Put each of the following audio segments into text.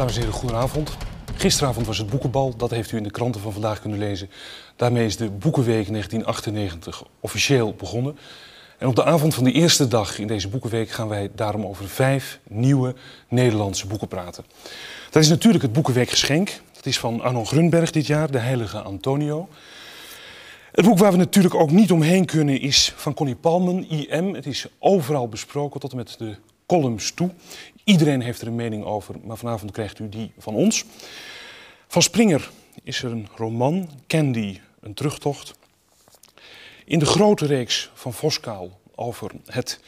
Dames en heren, goedenavond. Gisteravond was het boekenbal, dat heeft u in de kranten van vandaag kunnen lezen. Daarmee is de Boekenweek 1998 officieel begonnen. En op de avond van de eerste dag in deze Boekenweek gaan wij daarom over vijf nieuwe Nederlandse boeken praten. Dat is natuurlijk het Boekenweekgeschenk. Dat is van Arno Grunberg dit jaar, De Heilige Antonio. Het boek waar we natuurlijk ook niet omheen kunnen is van Connie Palmen, IM. Het is overal besproken, tot en met de columns toe. Iedereen heeft er een mening over, maar vanavond krijgt u die van ons. Van Springer is er een roman, Candy, een terugtocht. In de grote reeks van Voskaal over het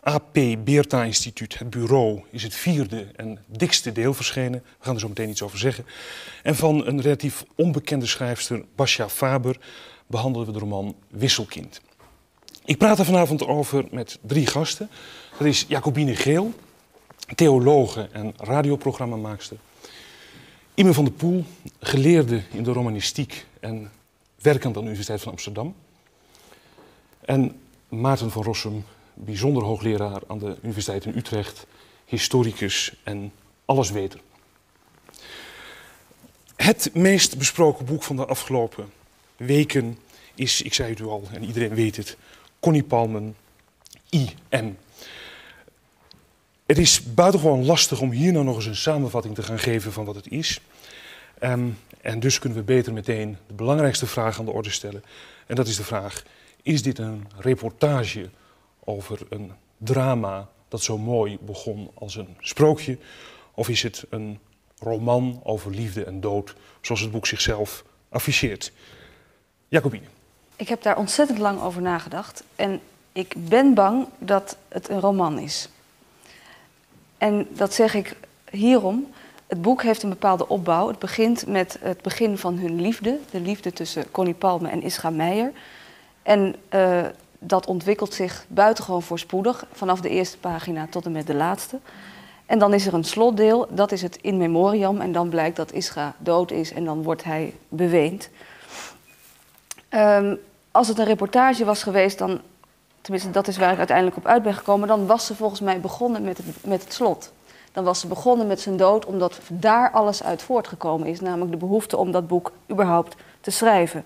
AP Beerta Instituut, het bureau, is het vierde en dikste deel verschenen. We gaan er zo meteen iets over zeggen. En van een relatief onbekende schrijfster, Basja Faber, behandelen we de roman Wisselkind. Ik praat er vanavond over met drie gasten. Dat is Jacobine Geel, theologe en radioprogrammamaakster. Ime van der Poel, geleerde in de romanistiek en werkend aan de Universiteit van Amsterdam. En Maarten van Rossum, bijzonder hoogleraar aan de Universiteit in Utrecht, historicus en allesweter. Het meest besproken boek van de afgelopen weken is, ik zei het u al en iedereen weet het, Connie Palmen, IM. Het is buitengewoon lastig om hier nou nog eens een samenvatting te gaan geven van wat het is. Um, en dus kunnen we beter meteen de belangrijkste vraag aan de orde stellen. En dat is de vraag, is dit een reportage over een drama dat zo mooi begon als een sprookje? Of is het een roman over liefde en dood, zoals het boek zichzelf afficheert? Jacobine. Ik heb daar ontzettend lang over nagedacht. En ik ben bang dat het een roman is. En dat zeg ik hierom. Het boek heeft een bepaalde opbouw. Het begint met het begin van hun liefde. De liefde tussen Connie Palme en Ischa Meijer. En uh, dat ontwikkelt zich buitengewoon voorspoedig. Vanaf de eerste pagina tot en met de laatste. En dan is er een slotdeel. Dat is het in memoriam. En dan blijkt dat Ischa dood is. En dan wordt hij beweend. Um, als het een reportage was geweest, dan, tenminste dat is waar ik uiteindelijk op uit ben gekomen, dan was ze volgens mij begonnen met het, met het slot. Dan was ze begonnen met zijn dood, omdat daar alles uit voortgekomen is, namelijk de behoefte om dat boek überhaupt te schrijven.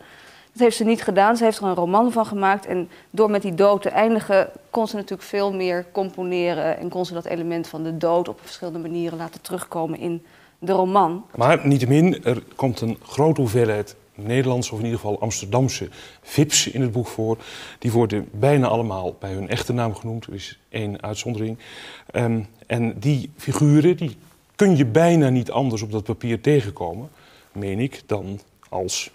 Dat heeft ze niet gedaan, ze heeft er een roman van gemaakt en door met die dood te eindigen kon ze natuurlijk veel meer componeren en kon ze dat element van de dood op verschillende manieren laten terugkomen in de roman. Maar niettemin, er komt een grote hoeveelheid Nederlandse of in ieder geval Amsterdamse VIP's in het boek voor. Die worden bijna allemaal bij hun echte naam genoemd. Er is één uitzondering. Um, en die figuren die kun je bijna niet anders op dat papier tegenkomen, meen ik, dan als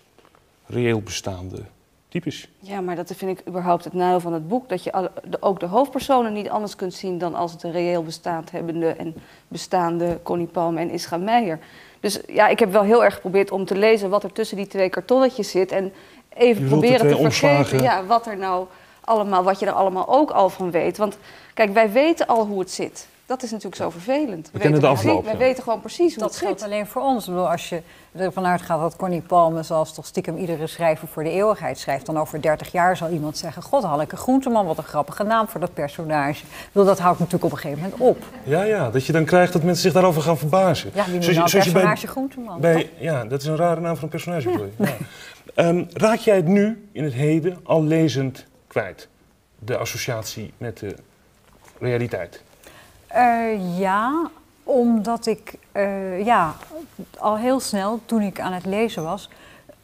reëel bestaande types. Ja, maar dat vind ik überhaupt het nadeel van het boek. Dat je ook de hoofdpersonen niet anders kunt zien dan als het een reëel bestaand hebbende en bestaande Connie Palme en Ischa Meijer. Dus ja, ik heb wel heel erg geprobeerd om te lezen wat er tussen die twee kartonnetjes zit. En even proberen te vergeten ja, wat er nou allemaal, wat je er allemaal ook al van weet. Want kijk, wij weten al hoe het zit. Dat is natuurlijk zo vervelend. We, we kennen de afloop. Wij weten gewoon precies hoe dat het zit. Dat geldt alleen voor ons. Ik bedoel, als je ervan uitgaat dat Connie Palme, zoals toch stiekem iedere schrijver voor de eeuwigheid schrijft, dan over 30 jaar zal iemand zeggen: God, Hanneke Groenteman, wat een grappige naam voor dat personage. Ik bedoel, dat houdt natuurlijk op een gegeven moment op. Ja, ja, dat je dan krijgt dat mensen zich daarover gaan verbazen. Ja, wie noemt nou personage bij, Groenteman? Bij, ja, dat is een rare naam voor een personage. Ja. Ja. Um, raak jij het nu, in het heden, al lezend kwijt? De associatie met de realiteit? Uh, ja, omdat ik uh, ja, al heel snel, toen ik aan het lezen was,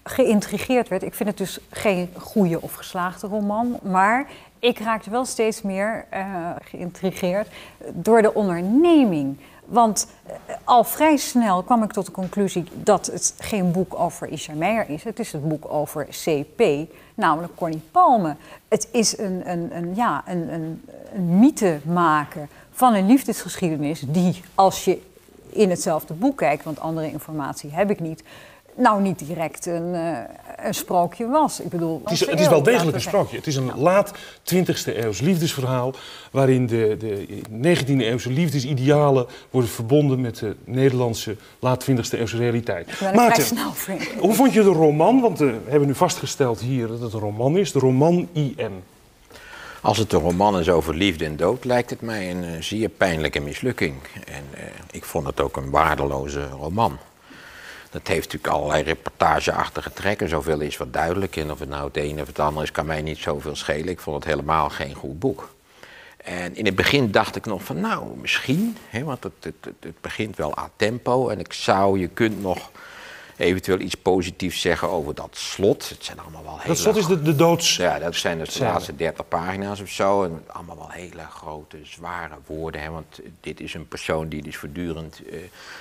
geïntrigeerd werd. Ik vind het dus geen goede of geslaagde roman, maar ik raakte wel steeds meer uh, geïntrigeerd door de onderneming. Want al vrij snel kwam ik tot de conclusie dat het geen boek over Isha Meijer is. Het is het boek over CP, namelijk Connie Palme. Het is een, een, een, ja, een, een, een mythe maken van een liefdesgeschiedenis die, als je in hetzelfde boek kijkt, want andere informatie heb ik niet, nou niet direct een, uh, een sprookje was. Ik bedoel, het is, het is wel degelijk een sprookje. Het is een laat 20e eeuws liefdesverhaal waarin de, de 19e eeuwse liefdesidealen worden verbonden met de Nederlandse laat 20e eeuwse realiteit. Maarten, snel, Frank. hoe vond je de roman? Want uh, we hebben nu vastgesteld hier dat het een roman is, de roman IM. Als het een roman is over liefde en dood, lijkt het mij een uh, zeer pijnlijke mislukking. En uh, ik vond het ook een waardeloze roman. Dat heeft natuurlijk allerlei reportageachtige trekken. Zoveel is wat duidelijk. En of het nou het een of het ander is, kan mij niet zoveel schelen. Ik vond het helemaal geen goed boek. En in het begin dacht ik nog van, nou, misschien. Hè, want het, het, het begint wel a tempo. En ik zou, je kunt nog eventueel iets positiefs zeggen over dat slot. Het zijn allemaal wel hele... Dat slot is de, de doods... Ja, dat zijn dus de laatste 30 pagina's of zo. En allemaal wel hele grote, zware woorden. Hè? Want dit is een persoon die dus voortdurend uh,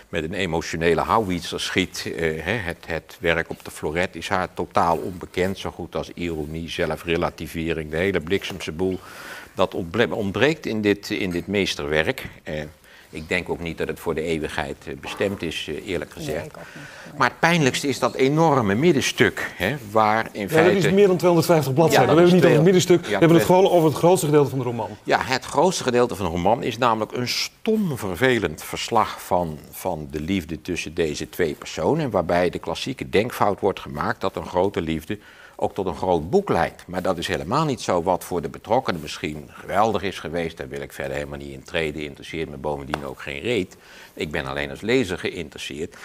met een emotionele houwitser schiet. Uh, hè? Het, het werk op de floret is haar totaal onbekend. Zo goed als ironie, zelfrelativering, de hele bliksemse boel. Dat ontbreekt in dit, in dit meesterwerk. Uh, ik denk ook niet dat het voor de eeuwigheid bestemd is, eerlijk gezegd. Nee, maar het pijnlijkste is dat enorme middenstuk, hè, waar in ja, feite... dat is meer dan 250 bladzijden. we hebben het niet over het middenstuk, ja, we hebben het gewoon over het grootste gedeelte van de roman. Ja, het grootste gedeelte van de roman is namelijk een stom vervelend verslag van, van de liefde tussen deze twee personen, waarbij de klassieke denkfout wordt gemaakt dat een grote liefde ook tot een groot boek leidt. Maar dat is helemaal niet zo wat voor de betrokkenen misschien geweldig is geweest. Daar wil ik verder helemaal niet in treden. Interesseert me bovendien ook geen reet. Ik ben alleen als lezer geïnteresseerd.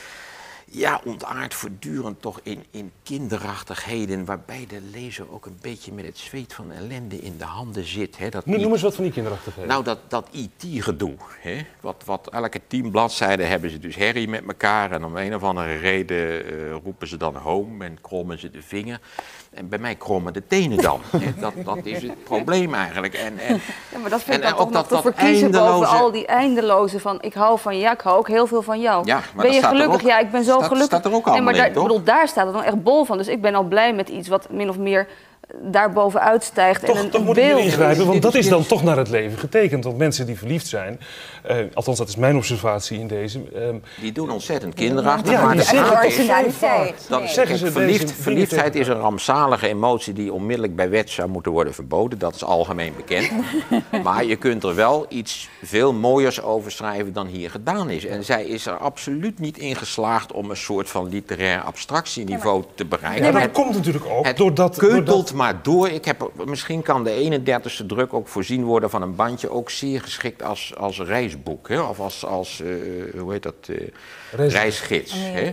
Ja, ontaard voortdurend toch in, in kinderachtigheden, waarbij de lezer ook een beetje met het zweet van ellende in de handen zit. Hè. Dat Noem eens wat van die kinderachtigheden. Nou, dat, dat IT-gedoe. Wat, wat elke tien bladzijden hebben ze dus herrie met elkaar en om een of andere reden uh, roepen ze dan home en krommen ze de vinger. En bij mij krommen de tenen dan. dat, dat is het probleem eigenlijk. En, en, ja, maar dat vind ik dan ook nog te verkiezen eindeloze... boven al die eindeloze van... ik hou van je, ik hou ook heel veel van jou. Ja, maar ben je gelukkig? Ook, ja, ik ben zo staat, gelukkig. Staat er ook nee, maar in, daar, bedoel, daar staat het dan echt bol van. Dus ik ben al blij met iets wat min of meer daarbovenuit stijgt. Toch, en een, toch een moet ingrijpen, want dat is dan toch naar het leven getekend. Want mensen die verliefd zijn, uh, althans dat is mijn observatie in deze... Um, die doen ontzettend kinderachtig, ja, maar die zeggen originaliteit. Dat, Nee. Zeggen ze verliefd, verliefdheid is een rampzalige emotie die onmiddellijk bij wet zou moeten worden verboden. Dat is algemeen bekend. maar je kunt er wel iets veel mooiers over schrijven dan hier gedaan is. En zij is er absoluut niet in geslaagd om een soort van literair abstractieniveau te bereiken. Ja, dat Het- komt natuurlijk ook het doordat... keutelt doordat maar door. Ik heb, misschien kan de 31ste druk ook voorzien worden van een bandje, ook zeer geschikt als, als reisboek. Hè? Of als, als eh, hoe heet dat, eh, Reis- reisgids. Hè?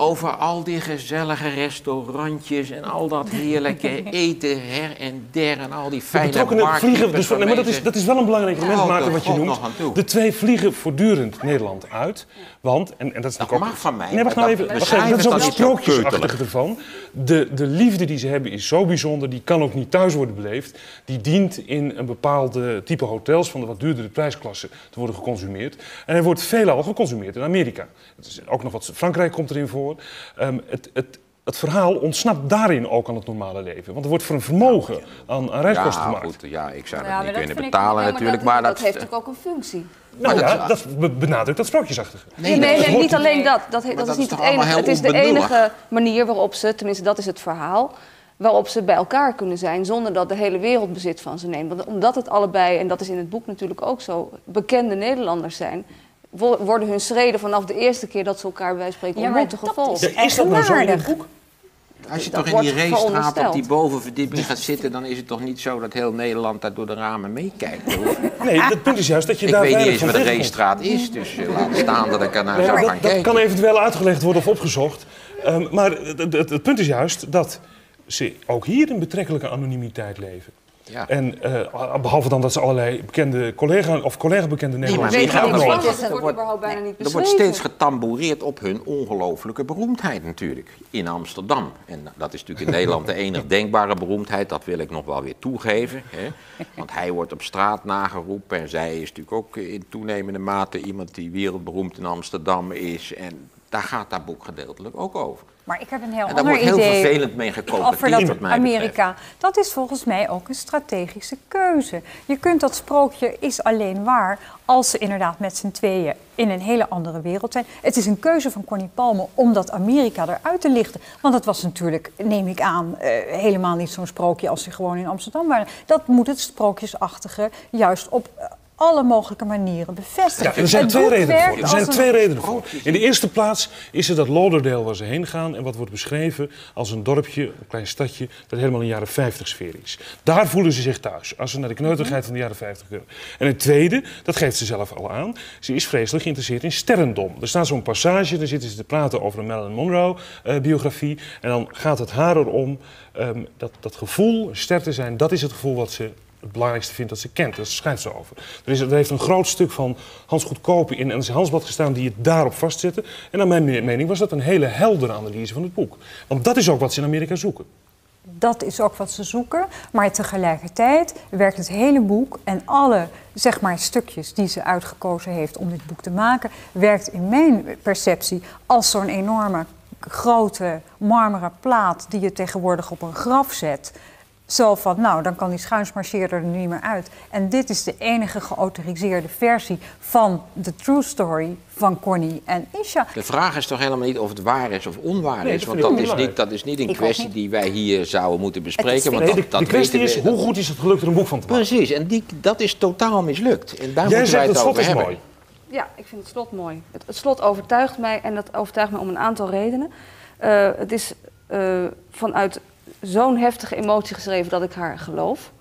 Over al die gezellige restaurantjes en al dat heerlijke eten her en der en al die fijne betrokkenen vliegen, dus, nee, maar dat, is, dat is wel een belangrijk element, Oh, Maarten, de wat je noemt. De twee vliegen voortdurend Nederland uit. Want, en, en dat is Dat ook... mag van mij, Nee, wacht nou even. Wacht beschrijven even, dat is ook het zo sprookjesachtige ervan. De, de liefde die ze hebben is zo bijzonder, die kan ook niet thuis worden beleefd. Die dient in een bepaalde type hotels van de wat duurdere prijsklasse te worden geconsumeerd. En hij wordt veelal geconsumeerd in Amerika. Het is ook nog wat, Frankrijk komt erin voor. Ehm, het, het, het verhaal ontsnapt daarin ook aan het normale leven. Want er wordt voor een vermogen aan, aan reiskosten Ja, gemaakt. goed, ja, ik zou dat niet kunnen ik- betalen natuurlijk, dat, maar dat dat... heeft natuurlijk ook een functie. Nou Maar ja, dat- dat, be- benadrukt dat sprookjesachtige. Nee, nee, nee, niet alleen dat. Dat, dat dat is niet het enige. Het is de enige manier waarop ze, tenminste dat is het verhaal, waarop ze bij elkaar kunnen zijn zonder dat de hele wereld bezit van ze neemt. Want omdat het allebei, en dat is in het boek natuurlijk ook zo, bekende Nederlanders zijn, worden hun schreden vanaf de eerste keer dat ze elkaar bij wijze van spreken Ja, ontmoeten gevolgd. is- Ja, is dat nou zo in het Eigenaardig. boek? Als je dat toch in die racestraat op die bovenverdieping gaat zitten, dan is het toch niet zo dat heel Nederland daar door de ramen meekijkt. Hoor. Nee, het punt is juist dat je Ik daar weet niet eens de tegenkomt. racestraat is, dus eh, laat staan dat ik er naar Nee, zou gaan dat, dat kijken. kan eventueel uitgelegd worden of opgezocht. Ehm, maar het, het, het punt is juist dat ze ook hier in betrekkelijke anonimiteit leven. Ja. En eh, behalve dan dat ze allerlei bekende collega of collega-bekende Nederlanders nog wat? Dat wordt überhaupt bijna niet Er wordt steeds getamboureerd op hun ongelofelijke beroemdheid natuurlijk. In Amsterdam. En dat is natuurlijk in Nederland de enig denkbare beroemdheid. Dat wil ik nog wel weer toegeven. Hè? Want hij wordt op straat nageroepen. En zij is natuurlijk ook in toenemende mate iemand die wereldberoemd in Amsterdam is. En daar gaat dat boek gedeeltelijk ook over. Maar ik heb een heel En daar ander wordt heel idee vervelend mee dat wat mij Amerika. Dat is volgens mij ook een strategische keuze. Je kunt dat sprookje is alleen waar als ze inderdaad met z'n tweeën in een hele andere wereld zijn. Het is een keuze van Connie Palme om dat Amerika eruit te lichten. Want het was natuurlijk, neem ik aan, eh, helemaal niet zo'n sprookje als ze gewoon in Amsterdam waren. Dat moet het sprookjesachtige juist op... eh, alle mogelijke manieren bevestigt. Ja, en er zijn twee redenen voor. Er zijn een- twee redenen voor. In de eerste plaats is het dat Lauderdale waar ze heen gaan en wat wordt beschreven als een dorpje, een klein stadje, dat helemaal een jaren 50 sfeer is. Daar voelen ze zich thuis, als ze naar de kneuterigheid van de jaren 50 kunnen. En het tweede, dat geeft ze zelf al aan, ze is vreselijk geïnteresseerd in sterrendom. Er staat zo'n passage, daar zitten ze te praten over een Marilyn Monroe-biografie. en dan gaat het haar erom ehm, dat dat gevoel, ster te zijn, dat is het gevoel wat ze het belangrijkste vindt dat ze kent. Daar schrijft ze over. Er, is, er heeft een groot stuk van Hans Goedkope in NRC Handelsblad gestaan die het daarop vastzette. En naar mijn me- mening was dat een hele heldere analyse van het boek. Want dat is ook wat ze in Amerika zoeken. Dat is ook wat ze zoeken. Maar tegelijkertijd werkt het hele boek en alle zeg maar, stukjes die ze uitgekozen heeft om dit boek te maken, werkt in mijn perceptie als zo'n enorme grote marmeren plaat die je tegenwoordig op een graf zet. Zo van, nou, dan kan die schuinsmarcheerder er niet meer uit. En dit is de enige geautoriseerde versie van de true story van Connie en Isha. De vraag is toch helemaal niet of het waar is of onwaar Nee, is. Want dat is, niet, dat is niet een Ik kwestie niet. die wij hier zouden moeten bespreken. Want Nee, dat, de, dat de kwestie is, we- hoe goed is het gelukt er een boek van te maken? Precies, en die, dat is totaal mislukt. En daar Jij moeten wij zegt het het slot over is hebben. mooi. Ja, ik vind het slot mooi. Het, het slot overtuigt mij en dat overtuigt mij om een aantal redenen. Eh, het is eh, vanuit zo'n heftige emotie geschreven dat ik haar geloof.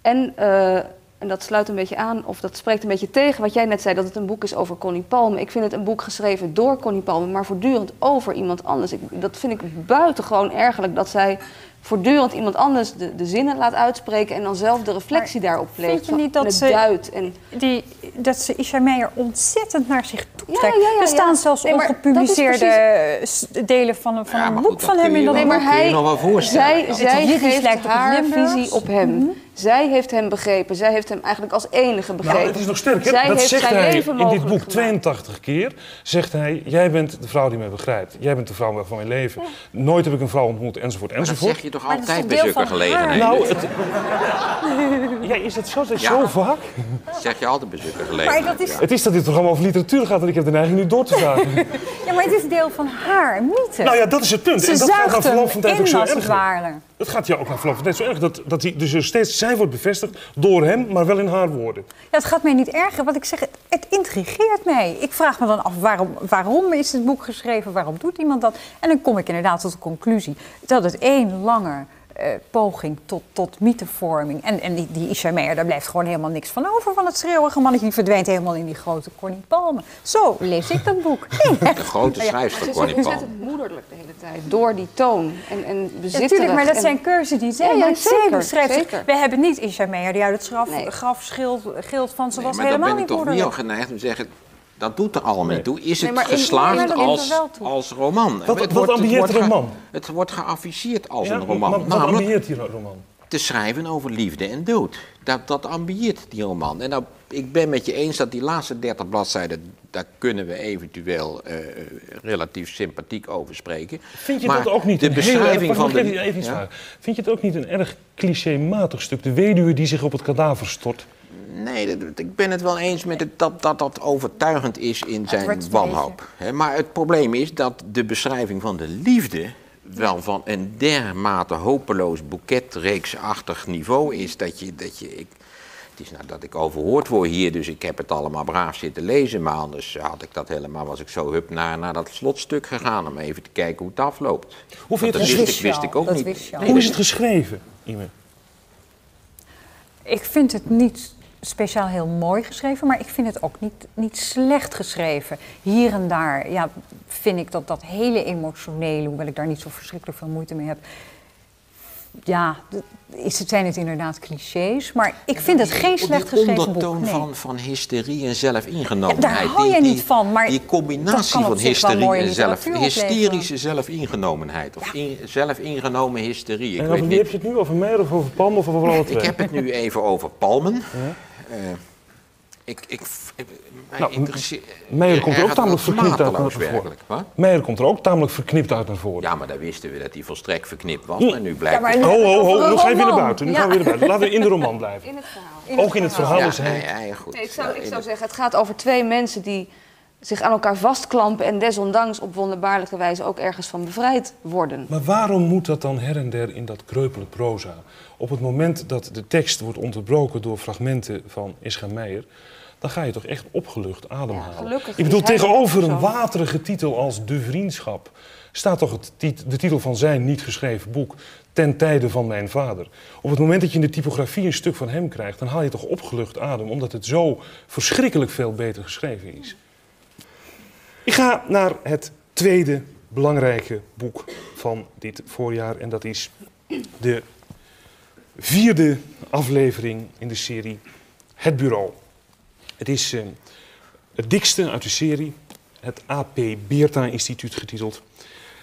En, eh, en dat sluit een beetje aan, of dat spreekt een beetje tegen wat jij net zei, dat het een boek is over Connie Palme. Ik vind het een boek geschreven door Connie Palme, maar voortdurend over iemand anders. Ik, dat vind ik buitengewoon ergerlijk, dat zij voortdurend iemand anders de, de zinnen laat uitspreken en dan zelf de reflectie daarop pleegt. vind je niet dat ze- duidt en... Die, dat ze Isha Meijer ontzettend naar zich toe trekt. ja, ja, er staan ja. zelfs Nee, ongepubliceerde delen van een, van Ja, een boek goed, van hem in dat wel- Nee, maar hij, zij, Ja. zij geeft haar visie op hem. Zij heeft hem begrepen. Zij heeft hem eigenlijk als enige begrepen. Nou, het is nog sterker. Zij dat heeft zegt zijn hij leven in dit boek gemaakt. 82 keer. Zegt hij, jij bent de vrouw die mij begrijpt. Jij bent de vrouw van mijn leven. Nooit heb ik een vrouw ontmoet, enzovoort, Maar dat enzovoort. zeg je toch Maar altijd bij zulke gelegenheden? Nou, het... ja, is het zo, dat Ja. zo vaak? Dat zeg je altijd bij zulke Maar gelegenheden. dat is, Het is dat dit programma over literatuur gaat en ik heb de neiging nu door te vragen. ja, maar het is deel van haar mythe. nou ja, dat is het punt. Ze en dat gaat na zuigt hem verloop van tijd ook in zo als het erg. Het gaat ja ook na verloop van tijd zo erg. Dat, dat hij, dus steeds, zij wordt bevestigd door hem, maar wel in haar woorden. Ja, het gaat mij niet erger. Wat ik zeg, het, intrigeert mij. Ik vraag me dan af, waarom, waarom is het boek geschreven? Waarom doet iemand dat? En dan kom ik inderdaad tot de conclusie dat het één lange eh, poging tot, tot mythevorming... en, en die, die Isha Meijer, daar blijft gewoon helemaal niks van over... van het schreeuwige mannetje, die verdwijnt helemaal in die grote Connie Palme. Zo lees ik dat boek. De grote schrijfster Ze is Connie Palme. ontzettend moederlijk de hele tijd. Door die toon en, en bezitterig. Natuurlijk, maar dat en- zijn keuzes die zij Ja, ja, zeker. We hebben niet Isha Meijer die uit het graf, Nee. graf schild, gilt van ze Nee, was maar dan helemaal ben ik niet toch niet al moederlijk. geneigd om te zeggen... Dat doet er allemaal niet toe. Is Nee, het geslaagd als, als roman? Wat- het wat ambieert wordt een ge- roman? Het wordt geafficheerd als Ja, een roman. Maar, wat Namelijk ambieert die roman? te schrijven over liefde en dood. Dat, dat ambieert die roman. En nou, ik ben met je eens dat die laatste 30 bladzijden... daar kunnen we eventueel eh, relatief sympathiek over spreken. Vind je Maar dat ook niet de een heel erg- beschrijving van de... even- even iets Ja? vragen? Vind je het ook niet een erg clichématig stuk? De weduwe die zich op het kadaver stort. Nee, dat- ik ben het wel eens met het, dat, dat dat overtuigend is in zijn wanhoop. Hè, Maar het probleem is dat de beschrijving van de liefde wel van een dermate hopeloos boeketreeksachtig niveau is dat je, dat je ik, het is nou dat ik overhoord word hier, dus ik heb het allemaal braaf zitten lezen, maar anders had ik dat helemaal, was ik zo hup naar, naar dat slotstuk gegaan om even te kijken hoe het afloopt. Hoe vind je het wist, wist ik, wist ook dat niet. Nee, Hoe is het geschreven, Ime? Ik vind het niet speciaal heel mooi geschreven, maar ik vind het ook niet, niet slecht geschreven. Hier en daar ja, vind ik dat dat hele emotionele, hoewel ik daar niet zo verschrikkelijk veel moeite mee heb. Ja, is het, zijn het inderdaad clichés, maar ik vind het geen slecht die geschreven boek. ondertoon Nee. van, van hysterie en zelfingenomenheid. Ja, daar hou die- je die- niet van, maar Die combinatie van hysterie en zelf, hysterische zelfingenomenheid. Of in, zelfingenomen hysterie. Ik En weet over wie heb niet. je het nu? Over Meijer of over Palm of over alle twee? Ik heb het nu even over palmen. Eh, ik, ik, ik, mij Nou, interesseert- Meijer komt er ook tamelijk me verknipt uit naar voren. Meijer komt er ook tamelijk verknipt uit naar voren. Ja, maar daar wisten we dat hij volstrekt verknipt was. Maar nu blijkt Ja, nu- Ho, ho, ho, nu ga je weer naar buiten. Nu Ja. gaan we weer naar buiten. Laten we in de roman blijven. In het verhaal. Ook in het verhaal Ja, is hij... ja, ja, goed. Nee, ik, zou, Ja, ik in zou zeggen, het gaat over twee mensen die zich aan elkaar vastklampen en desondanks op wonderbaarlijke wijze ook ergens van bevrijd worden. Maar waarom moet dat dan her en der in dat kreupele proza? Op het moment dat de tekst wordt onderbroken door fragmenten van Ischa Meijer, dan ga je toch echt opgelucht ademhalen. Ja, gelukkig Ik bedoel, tegenover een waterige titel als De Vriendschap staat toch het tit- de titel van zijn niet geschreven boek, Ten tijde van mijn vader. Op het moment dat je in de typografie een stuk van hem krijgt, dan haal je toch opgelucht adem, omdat het zo verschrikkelijk veel beter geschreven is. Ik ga naar het tweede belangrijke boek van dit voorjaar. En dat is de vierde aflevering in de serie Het Bureau. Het is eh, het dikste uit de serie, het AP Beerta Instituut getiteld.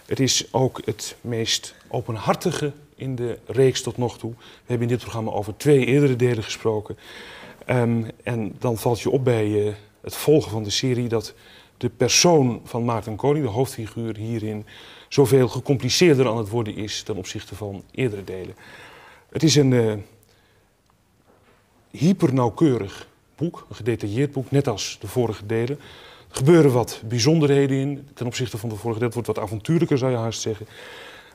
Het is ook het meest openhartige in de reeks tot nog toe. We hebben in dit programma over twee eerdere delen gesproken. Ehm, en dan valt je op bij eh, het volgen van de serie dat de persoon van Maarten Koning, de hoofdfiguur hierin, zoveel gecompliceerder aan het worden is ten opzichte van eerdere delen. Het is een eh hypernauwkeurig boek, een gedetailleerd boek, net als de vorige delen. Er gebeuren wat bijzonderheden in ten opzichte van de vorige delen. Het wordt wat avontuurlijker, zou je haast zeggen.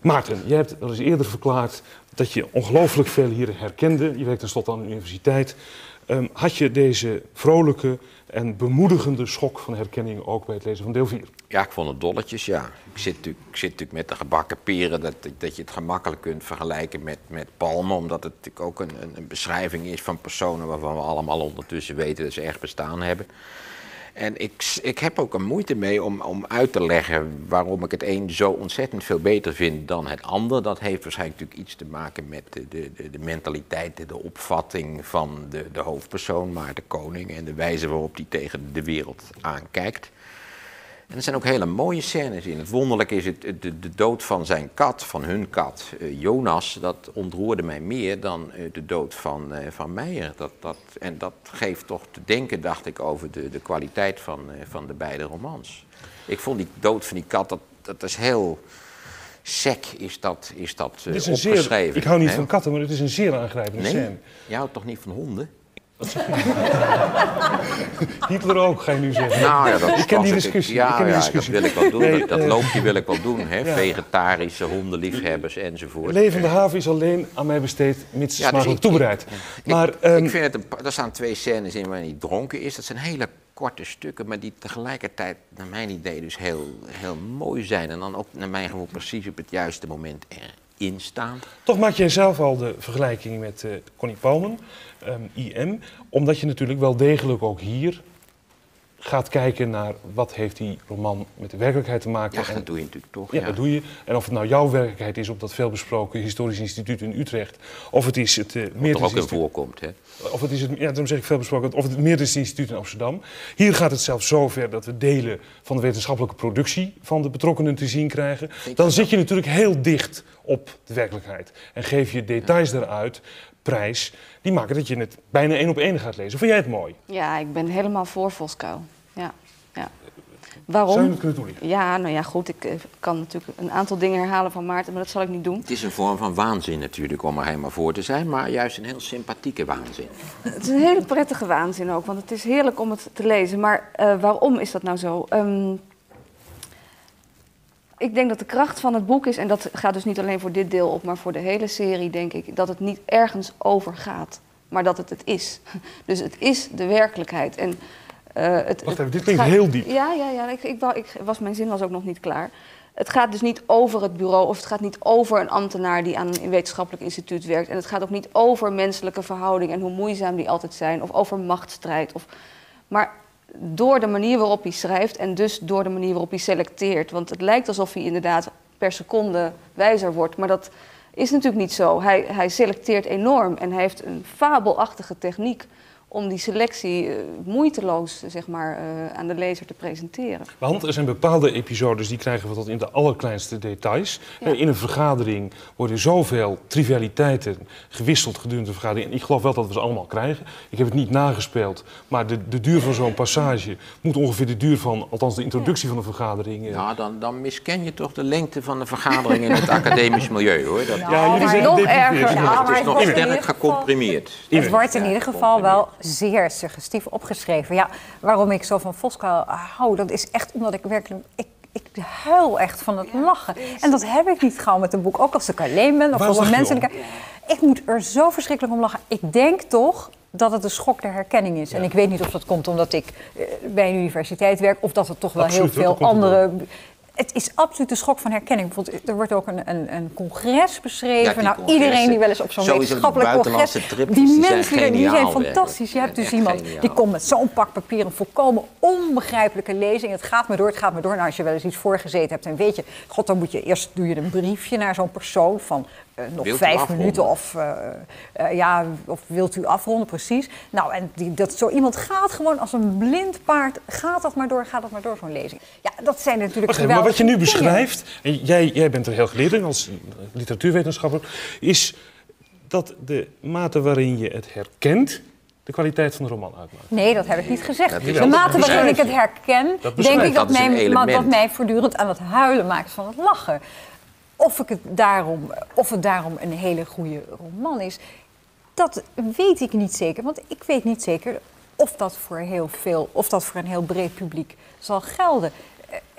Maarten, jij hebt al eens eerder verklaard dat je ongelooflijk veel hier herkende. Je werkt tenslotte aan de universiteit. Ehm, had je deze vrolijke en bemoedigende schok van herkenning ook bij het lezen van deel 4? Ja, ik vond het dolletjes, ja. Ik zit natuurlijk, ik zit natuurlijk met de gebakken peren dat, dat je het gemakkelijk kunt vergelijken met, met palmen. Omdat het natuurlijk ook een, een, een beschrijving is van personen waarvan we allemaal ondertussen weten dat ze echt bestaan hebben. En ik, ik heb ook een moeite mee om, om uit te leggen waarom ik het een zo ontzettend veel beter vind dan het ander. Dat heeft waarschijnlijk natuurlijk iets te maken met de, de, de, de mentaliteit, de, de opvatting van de, de hoofdpersoon, Maarten Koning, en de wijze waarop hij tegen de wereld aankijkt. En er zijn ook hele mooie scènes in. Het wonderlijke is het, de, de dood van zijn kat, van hun kat, eh, Jonas. Dat ontroerde mij meer dan eh, de dood van, eh, van Meijer. Dat, dat, en dat geeft toch te denken, dacht ik, over de, de kwaliteit van, van de beide romans. Ik vond die dood van die kat, dat, dat is heel sec, is dat, is dat is opgeschreven. zeer, ik hou niet hè? van katten, maar het is een zeer aangrijpende Nee, scène. je houdt toch niet van honden? Hitler ook, ga je nu zeggen. Nou ja, dat Ik ken die discussie, Ja, ik ken die ja, discussie. dat wil ik wel doen. Nee, dat eh, loopje wil ik wel doen. Hè? Vegetarische hondenliefhebbers enzovoort. Levende haven is alleen aan mij besteed, mits Ja, dus smakelijk ik- toebereid. Ik, Maar ehm, ik vind het, een, er staan twee scènes in waarin hij dronken is. Dat zijn hele korte stukken, maar die tegelijkertijd, naar mijn idee, dus heel, heel mooi zijn. En dan ook, naar mijn gevoel, precies op het juiste moment toch maak jij zelf al de vergelijking met eh Connie Palmen, ehm, IM. Omdat je natuurlijk wel degelijk ook hier gaat kijken naar wat heeft die roman met de werkelijkheid te maken. Ja, dat doe je natuurlijk toch. Ja, dat doe je. En of het nou jouw werkelijkheid is op dat veelbesproken historisch instituut in Utrecht, of het is het uh, er Meertens ook in voorkomt. Hè? of het is het, ja, daarom zeg ik veelbesproken, of het Meertens Instituut in Amsterdam. Hier gaat het zelfs zover dat we delen van de wetenschappelijke productie van de betrokkenen te zien krijgen. Dan zit je natuurlijk heel dicht op de werkelijkheid en geef je details daaruit prijs die maken dat je het bijna één op één gaat lezen. Vind jij het mooi? Ja, ik ben helemaal voor Voskuil. Ja, ja. Zou je Waarom? het kunnen toelichten? Ja, nou ja, goed. Ik eh, kan natuurlijk een aantal dingen herhalen van Maarten, maar dat zal ik niet doen. Het is een vorm van waanzin natuurlijk om er helemaal voor te zijn, maar juist een heel sympathieke waanzin. Het is een hele prettige waanzin ook, want het is heerlijk om het te lezen. Maar eh, waarom is dat nou zo? Ehm, ik denk dat de kracht van het boek is, en dat gaat dus niet alleen voor dit deel op, maar voor de hele serie, denk ik, dat het niet ergens over gaat, maar dat het het is. Dus het is de werkelijkheid. En, eh, het, Wacht even, dit klinkt gaat- heel diep. Ja, ja, ja. Ik, ik, ik was, mijn zin was ook nog niet klaar. Het gaat dus niet over het bureau of het gaat niet over een ambtenaar die aan een wetenschappelijk instituut werkt. En het gaat ook niet over menselijke verhoudingen en hoe moeizaam die altijd zijn. Of over machtsstrijd. Of... Maar door de manier waarop hij schrijft en dus door de manier waarop hij selecteert. Want het lijkt alsof hij inderdaad per seconde wijzer wordt. Maar dat is natuurlijk niet zo. Hij, hij selecteert enorm en hij heeft een fabelachtige techniek om die selectie eh, moeiteloos zeg maar, eh, aan de lezer te presenteren. Want er zijn bepaalde episodes die krijgen we tot in de allerkleinste details. Ja. In een vergadering worden zoveel trivialiteiten gewisseld gedurende de vergadering. En ik geloof wel dat we ze allemaal krijgen. Ik heb het niet nagespeeld, maar de, de duur van zo'n passage moet ongeveer de duur van, althans de introductie van een vergadering. eh, Nou, dan, dan misken je toch de lengte van de vergadering in het academisch milieu hoor. Dat, Ja, jullie het is zijn nog erger. Ja, Ja, het is nog sterk gecomprimeerd. Het wordt in ieder geval wel zeer suggestief opgeschreven. Ja, waarom ik zo van Voskuil hou, dat is echt omdat ik werkelijk... Ik, ik huil echt van het lachen. En dat heb ik niet gauw met een boek. Ook als ik alleen ben of Waar als er mensen... in om? de ka- Ik moet er zo verschrikkelijk om lachen. Ik denk toch dat het een schok der herkenning is. En ik weet niet of dat komt omdat ik eh, bij een universiteit werk... of dat er toch wel Absoluut, heel veel andere... Het is absoluut een schok van herkenning. Bijvoorbeeld, er wordt ook een, een, een congres beschreven. Ja, nou, iedereen die wel eens op zo'n wetenschappelijk congres... die die zijn mensen die, die zijn fantastisch. Je hebt dus iemand die komt met zo'n pak papier... een volkomen onbegrijpelijke lezing. Het gaat maar door, het gaat maar door. Nou, als je wel eens iets voorgezeten hebt, dan weet je... God, dan moet je eerst doe je een briefje naar zo'n persoon van... eh, nog Wilt vijf minuten of, eh, eh, ja, of wilt u afronden, precies. Nou, en die, dat, zo iemand gaat gewoon als een blind paard, gaat dat maar door, gaat dat maar door, zo'n lezing. Ja, dat zijn natuurlijk even, maar wat je nu beschrijft, en jij, jij bent er heel geleerd in als literatuurwetenschapper, is dat de mate waarin je het herkent de kwaliteit van de roman uitmaakt. Nee, dat heb ik niet gezegd. De wel- mate waarin ik het herken, Dat denk ik dat, mij, dat mij voortdurend aan het huilen maakt van het lachen. Of, ik het daarom, of het daarom een hele goede roman is, dat weet ik niet zeker. Want ik weet niet zeker of dat voor heel veel, of dat voor een heel breed publiek zal gelden.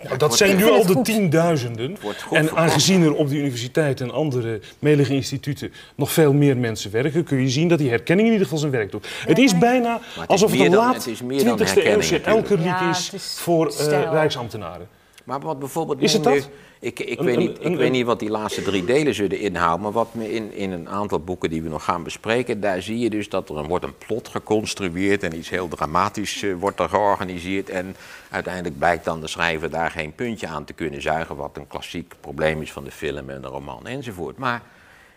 Nou, dat zijn nu al de tienduizenden. En aangezien er op de universiteit en andere melige instituten nog veel meer mensen werken, kun je zien dat die herkenning in ieder geval zijn werk doet. Het is bijna is alsof het dan- laat het is meer dan 20e herkenning eeuwse elke Ja, is, voor eh, stijl. rijksambtenaren. Maar wat bijvoorbeeld Is het nu- dat? Ik, ik, Een- weet niet, ik een- weet niet wat die laatste drie delen zullen inhouden, maar wat me in, in een aantal boeken die we nog gaan bespreken, daar zie je dus dat er een, wordt een plot geconstrueerd en iets heel dramatisch eh, wordt er georganiseerd. En uiteindelijk blijkt dan de schrijver daar geen puntje aan te kunnen zuigen, wat een klassiek probleem is van de film en de roman enzovoort. Maar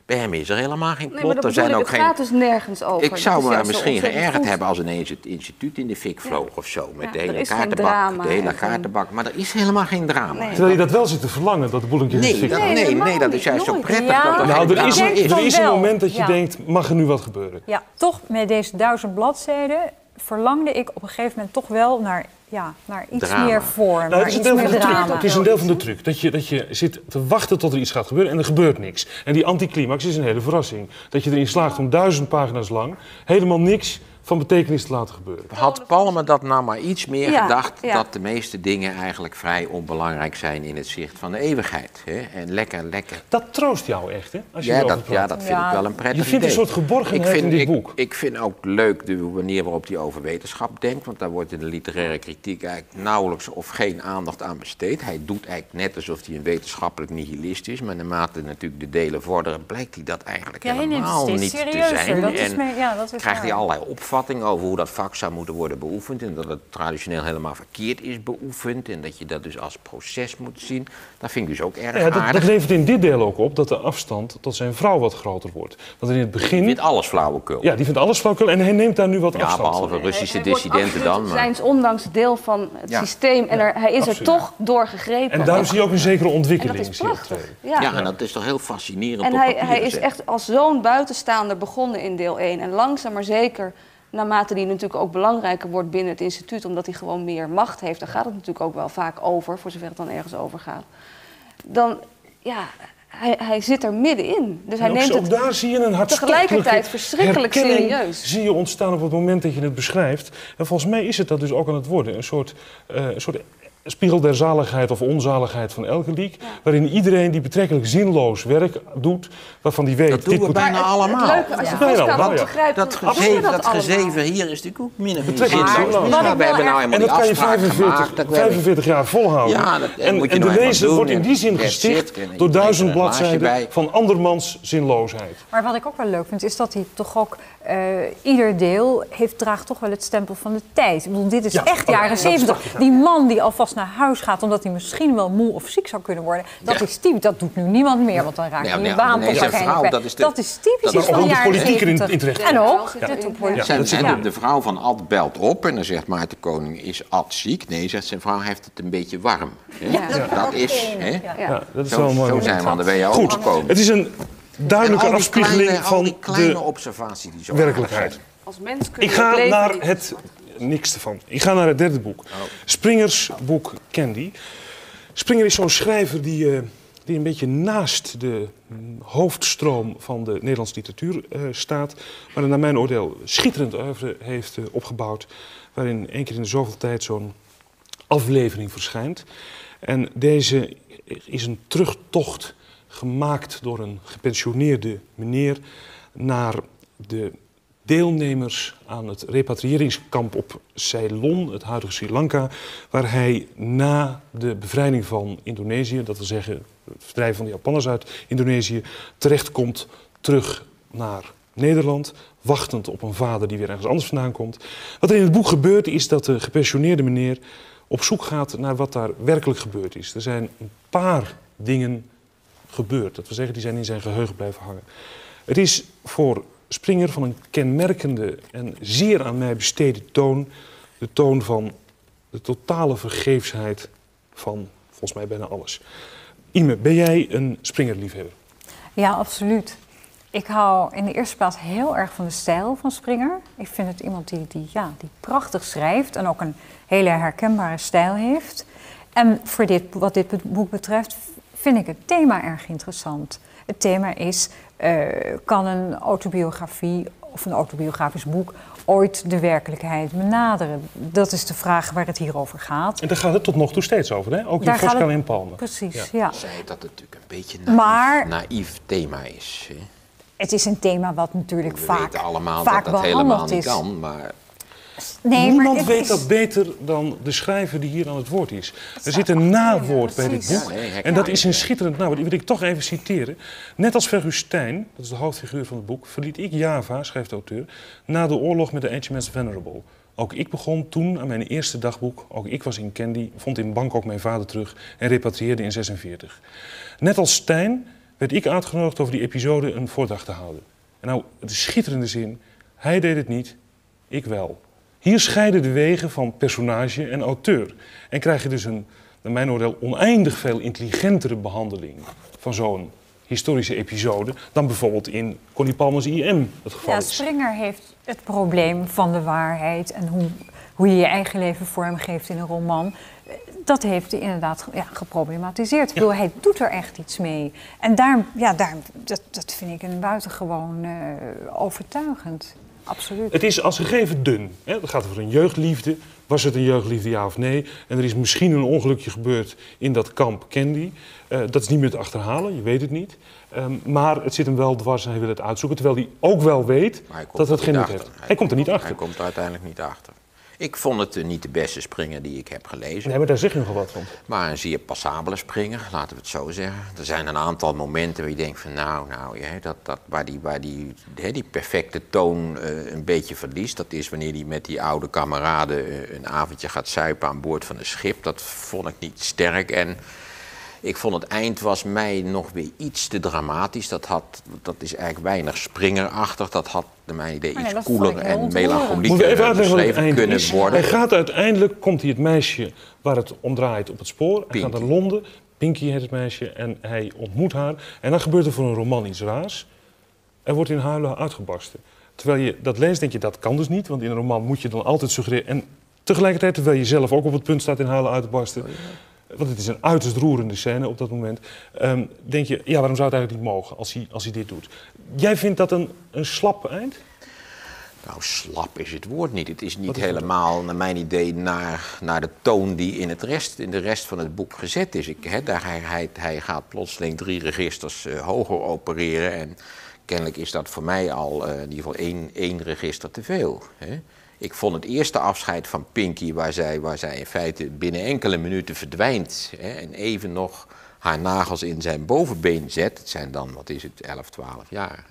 bij hem is er helemaal geen plot. Nee, maar dat er zijn ik, ook het geen. gaat dus nergens over. Ik zou me misschien geërgerd goed. hebben als ineens het instituut in de fik vloog of zo. Met Ja, de hele kaartenbak. drama de hele kaartenbak. Maar er is helemaal geen drama. Nee. Terwijl je dat wel zit te verlangen, dat de boel een keer Nee, dat. Nee, nee, nee, dat is juist zo prettig. Ja, dat er Nou, er is, er is een moment dat je Ja. denkt, mag er nu wat gebeuren? Ja, toch met deze duizend bladzijden verlangde ik op een gegeven moment toch wel naar, ja, naar iets Drama. meer vorm, Nou, het is een iets deel van meer de truc. drama. Het is een deel van de truc. Dat je, dat je zit te wachten tot er iets gaat gebeuren en er gebeurt niks. En die anticlimax is een hele verrassing. Dat je erin slaagt om duizend pagina's lang helemaal niks van betekenis te laten gebeuren. Had Palme dat nou maar iets meer Ja, gedacht ja. dat de meeste dingen eigenlijk vrij onbelangrijk zijn in het zicht van de eeuwigheid. Hè? En lekker, lekker. Dat troost jou echt, hè? Als je Ja dat, ja, dat vind Ja. ik wel een prettig Je vindt een soort geborgenheid ik vind, in dit ik, boek. Ik vind ook leuk de manier waarop hij over wetenschap denkt. Want daar wordt in de literaire kritiek eigenlijk nauwelijks of geen aandacht aan besteed. Hij doet eigenlijk net alsof hij een wetenschappelijk nihilist is. Maar naarmate natuurlijk de delen vorderen, blijkt hij dat eigenlijk helemaal niet te zijn. Dat is En dat is krijgt hij allerlei opvattingen over hoe dat vak zou moeten worden beoefend. En dat het traditioneel helemaal verkeerd is beoefend. En dat je dat dus als proces moet zien. Dat vind ik dus ook erg Ja, dat, aardig. dat levert in dit deel ook op dat de afstand tot zijn vrouw wat groter wordt. Want in het begin... vind alles flauwekul. Ja, die vindt alles flauwkel en hij neemt daar nu wat Ja, afstand behalve van. Russische dissidenten dan. Maar... Zijns ondanks deel van het Ja. systeem en er, hij is er toch door gegrepen. En daar zie je ook een zekere En ontwikkeling. dat is prachtig. Ja. Ja, en dat is toch heel fascinerend En op hij, papier hij is echt als zo'n buitenstaander begonnen in deel 1. En langzaam maar zeker, naarmate die natuurlijk ook belangrijker wordt binnen het instituut, omdat hij gewoon meer macht heeft, daar gaat het natuurlijk ook wel vaak over, voor zover het dan ergens over gaat. Dan, ja, hij, hij zit er middenin. Dus hij ook, neemt ook het daar zie je een tegelijkertijd verschrikkelijk serieus. zie je ontstaan op het moment dat je het beschrijft. En volgens mij is het dat dus ook aan het worden. Een soort, eh, een soort spiegel der zaligheid of onzaligheid van elke leek. Waarin iedereen die betrekkelijk zinloos werk doet, waarvan die weet... Dat doen dit we moet- bijna allemaal. Het leuke, als je Ja. ja. Ja, ook ja. begrijpt, Dat, gezeven, dat hier is natuurlijk ook min of meer Betrekkelijk zinloos. Maar we hebben nou En dat kan je afspraak 45, gemaakt. dat we hebben- 45 jaar volhouden. Ja, dat- en, moet je en nou de eenmaal lezer wordt in die zin gesticht door drinkt duizend bladzijden van andermans zinloosheid. Maar wat ik ook wel leuk vind, is dat hij toch ook... eh, ieder deel heeft, draagt toch wel het stempel van de tijd. Ik bedoel, dit is Ja, echt oh ja, jaren dat is 70. prachtig, Die man die alvast naar huis gaat omdat hij misschien wel moe of ziek zou kunnen worden. Dat is typisch. Dat doet nu niemand meer, want dan raakt Nee, hij nee, baan nee, vrouw, kwijt. dat is de- typisch dat is van de de politiek erin- 70. in terecht. En ook, dat erin. de vrouw van Ad belt op en dan zegt Maarten Koning, is Ad ziek? Nee, zegt zijn vrouw, heeft het een beetje warm. Dat is, hè? Ja. Ja, dat is Zo, wel mooi. zo zijn we aan de WHO Goed, gekomen. het is een En duidelijke afspiegeling van de observaties die zo werkelijkheid. Als mens kun je Ik ga naar het... Niks ervan. Ik ga naar het derde boek. Springers boek Candy. Springer is zo'n schrijver die, eh, die een beetje naast de hoofdstroom van de Nederlandse literatuur eh, staat, maar een naar mijn oordeel schitterend oeuvre heeft eh, opgebouwd, waarin één keer in de zoveel tijd zo'n aflevering verschijnt. En deze is een terugtocht gemaakt door een gepensioneerde meneer naar de deelnemers aan het repatriëringskamp op Ceylon, het huidige Sri Lanka, waar hij na de bevrijding van Indonesië, dat wil zeggen het verdrijven van de Japanners uit Indonesië, terechtkomt terug naar Nederland, wachtend op een vader die weer ergens anders vandaan komt. Wat er in het boek gebeurt is dat de gepensioneerde meneer op zoek gaat naar wat daar werkelijk gebeurd is. Er zijn een paar dingen gebeurd, dat wil zeggen die zijn in zijn geheugen blijven hangen. Het is voor Springer van een kenmerkende en zeer aan mij besteden toon. De toon van de totale vergeefsheid van volgens mij bijna alles. Ime, ben jij een Springer-liefhebber? Ja, absoluut. Ik hou in de eerste plaats heel erg van de stijl van Springer. Ik vind het iemand die, die, ja, die prachtig schrijft en ook een hele herkenbare stijl heeft. En voor dit, wat dit boek betreft vind ik het thema erg interessant. Het thema is, kan een autobiografie of een autobiografisch boek ooit de werkelijkheid benaderen? Dat is de vraag waar het hier over gaat. En daar gaat het tot nog toe steeds over, hè? Ook in Voskan en Palmen. Precies, ja. ja. Zij dat het natuurlijk een beetje naïef, maar, naïef thema is. Hè? Het is een thema wat natuurlijk We vaak, weten allemaal vaak dat dat helemaal niet kan, maar Nee, Niemand weet dat beter dan de schrijver die hier aan het woord is. Er zit een nawoord bij dit boek. en dat is een schitterend nawoord. Die wil ik toch even citeren. Net als Vergustijn, dat is de hoofdfiguur van het boek, verliet ik Java, schrijft de auteur, na de oorlog met de Ancient Venerable. Ook ik begon toen aan mijn eerste dagboek. Ook ik was in Candy, vond in Bangkok mijn vader terug en repatrieerde in 46. Net als Stijn werd ik uitgenodigd over die episode een voordracht te houden. En nou, het is schitterende zin. Hij deed het niet, ik wel. Hier scheiden de wegen van personage en auteur. En krijg je dus een, naar mijn oordeel, oneindig veel intelligentere behandeling van zo'n historische episode dan bijvoorbeeld in Connie Palmer's IM het geval ja. Springer heeft het probleem van de waarheid en hoe, hoe je je eigen leven vormgeeft in een roman. Dat heeft hij inderdaad ja, geproblematiseerd. Ja. hij doet er echt iets mee. En daar, ja, daar, dat, dat vind ik een buitengewoon uh, overtuigend absoluut. Het is als gegeven dun. Hè? Het gaat over een jeugdliefde. Was het een jeugdliefde, ja of nee? En er is misschien een ongelukje gebeurd in dat kamp Candy. Uh, dat is niet meer te achterhalen, je weet het niet. Um, maar het zit hem wel dwars en hij wil het uitzoeken. Terwijl hij ook wel weet dat het geen nut heeft. Hij, hij komt er niet achter. Hij komt er uiteindelijk niet achter. Ik vond het niet de beste springer die ik heb gelezen. Nee, maar daar zeg je nog wat van. Maar een zeer passabele springer, laten we het zo zeggen. Er zijn een aantal momenten waar je denkt van nou, nou, ja, dat, dat, waar die, waar die, hè, die perfecte toon uh, een beetje verliest. Dat is wanneer hij met die oude kameraden uh, een avondje gaat zuipen aan boord van een schip. Dat vond ik niet sterk en... Ik vond het eind was mij nog weer iets te dramatisch. Dat, had, dat is eigenlijk weinig springerachtig. Dat had naar mijn idee iets koeler en melancholieker beschreven kunnen is. worden. Hij gaat uiteindelijk, komt hij het meisje waar het om draait op het spoor. Hij gaat naar Londen. Pinky heet het meisje en hij ontmoet haar. En dan gebeurt er voor een roman iets raars. Er wordt in huilen uitgebarsten. Terwijl je dat leest, denk je dat kan dus niet. Want in een roman moet je dan altijd suggereren. En tegelijkertijd, terwijl je zelf ook op het punt staat in huilen uit te barsten. Oh, ja want het is een uiterst roerende scène op dat moment, um, denk je, ja, waarom zou het eigenlijk niet mogen als hij, als hij dit doet? Jij vindt dat een, een slap eind? Nou, slap is het woord niet. Het is niet helemaal, naar mijn idee, naar, naar de toon die in, het rest, in de rest van het boek gezet is. Ik, he, daar, hij, hij gaat plotseling drie registers uh, hoger opereren. En kennelijk is dat voor mij al uh, in ieder geval één, één register te veel. He. Ik vond het eerste afscheid van Pinky, waar zij, waar zij in feite binnen enkele minuten verdwijnt hè, en even nog haar nagels in zijn bovenbeen zet. Het zijn dan, wat is het, 11, 12 jaar.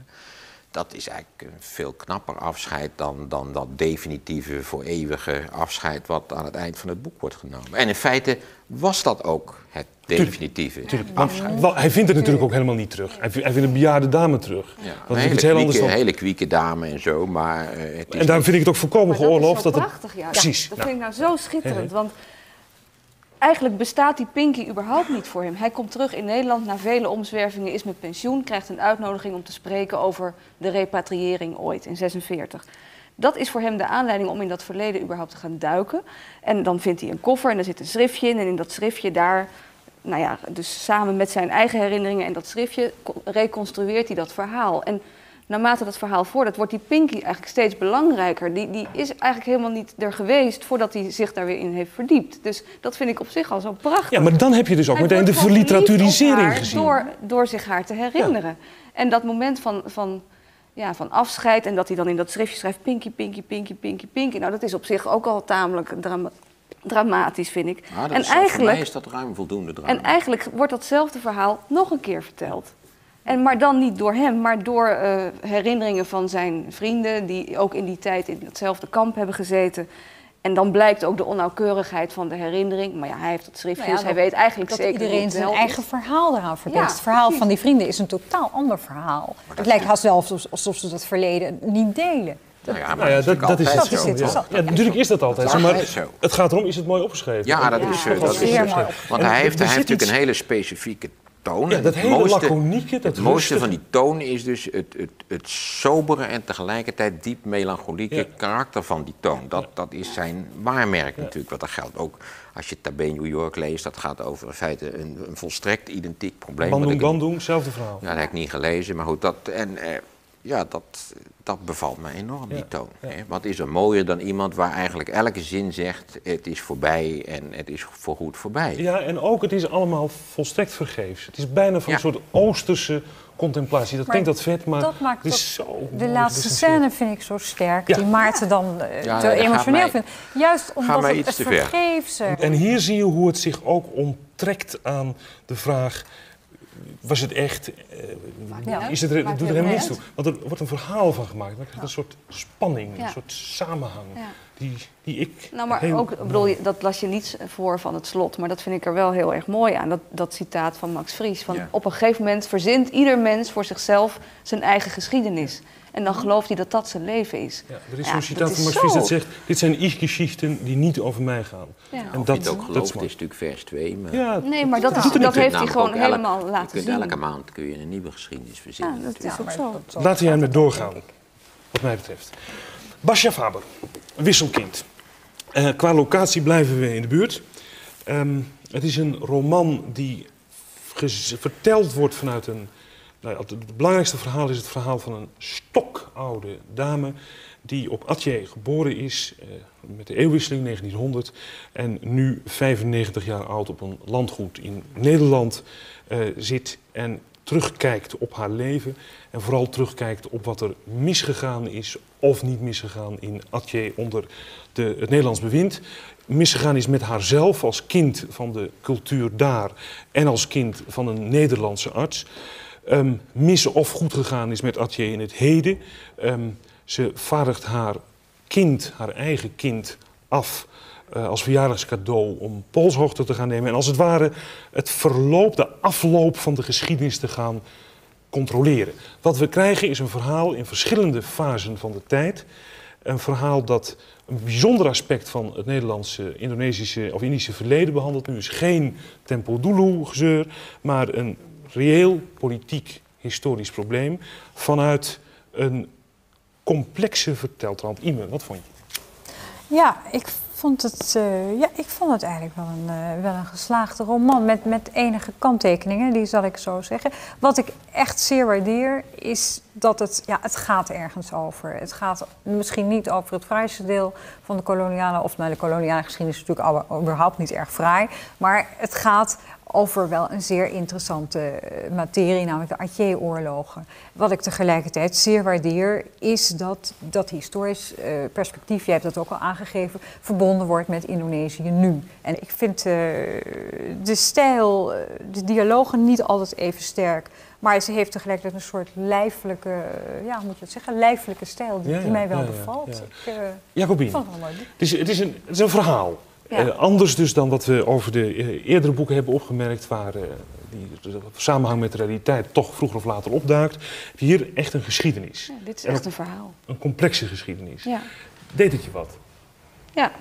Dat is eigenlijk een veel knapper afscheid dan, dan dat definitieve, voor eeuwige afscheid wat aan het eind van het boek wordt genomen. En in feite was dat ook het definitieve tuurlijk, afscheid. hij vindt het natuurlijk ook helemaal niet terug. Hij vindt, een bejaarde dame terug. Ja, een hele, heel kwieke, dan... hele kwieke dame en zo, maar... Uh, het is en daarom vind ik het ook volkomen geoorloofd dat, dat het... prachtig, ja. Precies. dat vind ik nou zo schitterend, want eigenlijk bestaat die Pinky überhaupt niet voor hem. Hij komt terug in Nederland na vele omzwervingen, is met pensioen, krijgt een uitnodiging om te spreken over de repatriëring ooit in 46. Dat is voor hem de aanleiding om in dat verleden überhaupt te gaan duiken. En dan vindt hij een koffer en daar zit een schriftje in. En in dat schriftje daar nou ja, dus samen met zijn eigen herinneringen en dat schriftje co- reconstrueert hij dat verhaal. En naarmate dat verhaal voordat, wordt die Pinky eigenlijk steeds belangrijker. Die, die is eigenlijk helemaal niet er geweest voordat hij zich daar weer in heeft verdiept. Dus dat vind ik op zich al zo prachtig. Ja, maar dan heb je dus ook Hij meteen de verliteraturisering gezien. Door, door zich haar te herinneren. En dat moment van, van, ja, van afscheid en dat hij dan in dat schriftje schrijft... Pinky, Pinky, Pinky, Pinky, Pinky. Nou, dat is op zich ook al tamelijk drama- dramatisch, vind ik. Ah, dat en, is, Voor mij eigenlijk, is dat ruim voldoende drama. en eigenlijk wordt datzelfde verhaal nog een keer verteld. En, maar dan niet door hem, maar door eh, herinneringen van zijn vrienden... die ook in die tijd in hetzelfde kamp hebben gezeten... En dan blijkt ook de onnauwkeurigheid van de herinnering. Maar ja, hij heeft het schriftje, Nou ja, dus hij weet eigenlijk dat zeker iedereen zijn eigen verhaal eraan verbind. Ja, het verhaal precies. van die vrienden is een totaal ander verhaal. Het lijkt haast wel alsof, alsof ze dat verleden niet delen. Nou ja, maar Nou ja, dat, dat is het Dat is zo. het. Ja. Dat Ja, natuurlijk is dat altijd zo, maar het gaat erom, is het mooi opgeschreven? Ja, dat is, dat is Want hij heeft, hij heeft natuurlijk iets- een hele specifieke toon. Ja, dat het hele mooiste- laconieke, dat Het mooiste rustige. van die toon is dus het, het, het sobere en tegelijkertijd diep melancholieke Ja. karakter van die toon. Dat, dat is zijn waarmerk natuurlijk. Want dat geldt ook als je Tabé New York leest. Dat gaat over in feite een, een volstrekt identiek probleem. wat Bandung, Bandung, hetzelfde verhaal. Ja, dat heb ik niet gelezen, maar goed. Dat, en eh, ja, dat, dat bevalt me enorm, die toon. ja. Hè? Wat is er mooier dan iemand waar eigenlijk elke zin zegt... het is voorbij en het is voorgoed voorbij. Ja, en ook het is allemaal volstrekt vergeefs. Het is bijna van Ja. een soort Oosterse contemplatie. Dat klinkt dat vet, maar dat maakt het is zo De laatste scène vind ik zo sterk, Ja. die Maarten dan eh, Ja, te emotioneel vindt. Juist omdat het, iets het vergeefse... En hier zie je hoe het zich ook onttrekt aan de vraag... Was het echt? Ja. is het, er- doet er helemaal niets toe. Want er wordt een verhaal van gemaakt. Dan krijg je een soort spanning, Ja. een soort samenhang. Ja. Die, die ik Nou, maar heel ook, bedoel, je- dat las je niet voor van het slot, maar dat vind ik er wel heel erg mooi aan. Dat, dat citaat van Max Fries. Van Ja. Op een gegeven moment verzint ieder mens voor zichzelf zijn eigen geschiedenis. En dan gelooft hij dat dat zijn leven is. Ja, er is Ja, zo'n dat citaat van Max dat zegt... Dit zijn ich-geschichten die niet over mij gaan. Ja. En Ik dat, ook dat geloof, is het mooi. is natuurlijk vers 2. Maar Ja, Nee, maar dat, is, dat heeft hij gewoon elk- helemaal laten je kunt zien. elke maand kun je een nieuwe geschiedenis verzinnen. Ja, dat natuurlijk. is ook zo. Laten we ermee doorgaan, wat mij betreft. Basja Faber, wisselkind. Eh, qua locatie blijven we in de buurt. Ehm, het is een roman die verteld wordt vanuit een... Nou het belangrijkste verhaal is het verhaal van een stokoude dame... die op Atje geboren is eh, met de eeuwwisseling 1900... en nu 95 jaar oud op een landgoed in Nederland eh, zit... en terugkijkt op haar leven en vooral terugkijkt op wat er misgegaan is of niet misgegaan in Atje onder de, het Nederlands bewind. Misgegaan is met haarzelf als kind van de cultuur daar en als kind van een Nederlandse arts. Ehm, mis of goed gegaan is met Atje in het heden. Ehm, ze vaardigt haar kind, haar eigen kind, af eh, als verjaardagscadeau om polshoogte te gaan nemen. En als het ware het verloop, de afloop van de geschiedenis te gaan controleren. Wat we krijgen is een verhaal in verschillende fasen van de tijd. Een verhaal dat een bijzonder aspect van het Nederlandse, Indonesische of Indische verleden behandelt. Nu is geen Tempo gezeur, maar een reëel politiek historisch probleem vanuit een complexe verteltrand. Ime, wat vond je? Ja, ik vond het, eh, ja, ik vond het eigenlijk wel een, eh, wel een geslaagde roman met, met enige kanttekeningen, die zal ik zo zeggen. Wat ik echt zeer waardeer is dat het, ja, het gaat ergens over. Het gaat misschien niet over het fraaiste deel van de koloniale, of nou, de koloniale geschiedenis is natuurlijk überhaupt niet erg fraai, maar het gaat over wel een zeer interessante eh, materie, namelijk de Atje-oorlogen. Wat ik tegelijkertijd zeer waardeer, is dat dat historisch eh, perspectief, jij hebt dat ook al aangegeven, verbonden wordt met Indonesië nu. En ik vind eh, de stijl, de dialogen niet altijd even sterk. Maar ze heeft tegelijkertijd een soort lijfelijke, ja, hoe moet je het zeggen, lijfelijke stijl die, Ja, die ja, mij wel ja, bevalt. ja. Ik Jacobine. Het is, het is, een, het is een verhaal. Ja. Eh, anders dus dan wat we over de eh, eerdere boeken hebben opgemerkt, waar eh, die samenhang met de realiteit toch vroeger of later opduikt. Hier echt een geschiedenis. Ja, dit is echt een verhaal. Een complexe geschiedenis. Ja. Deed het je wat? Ja.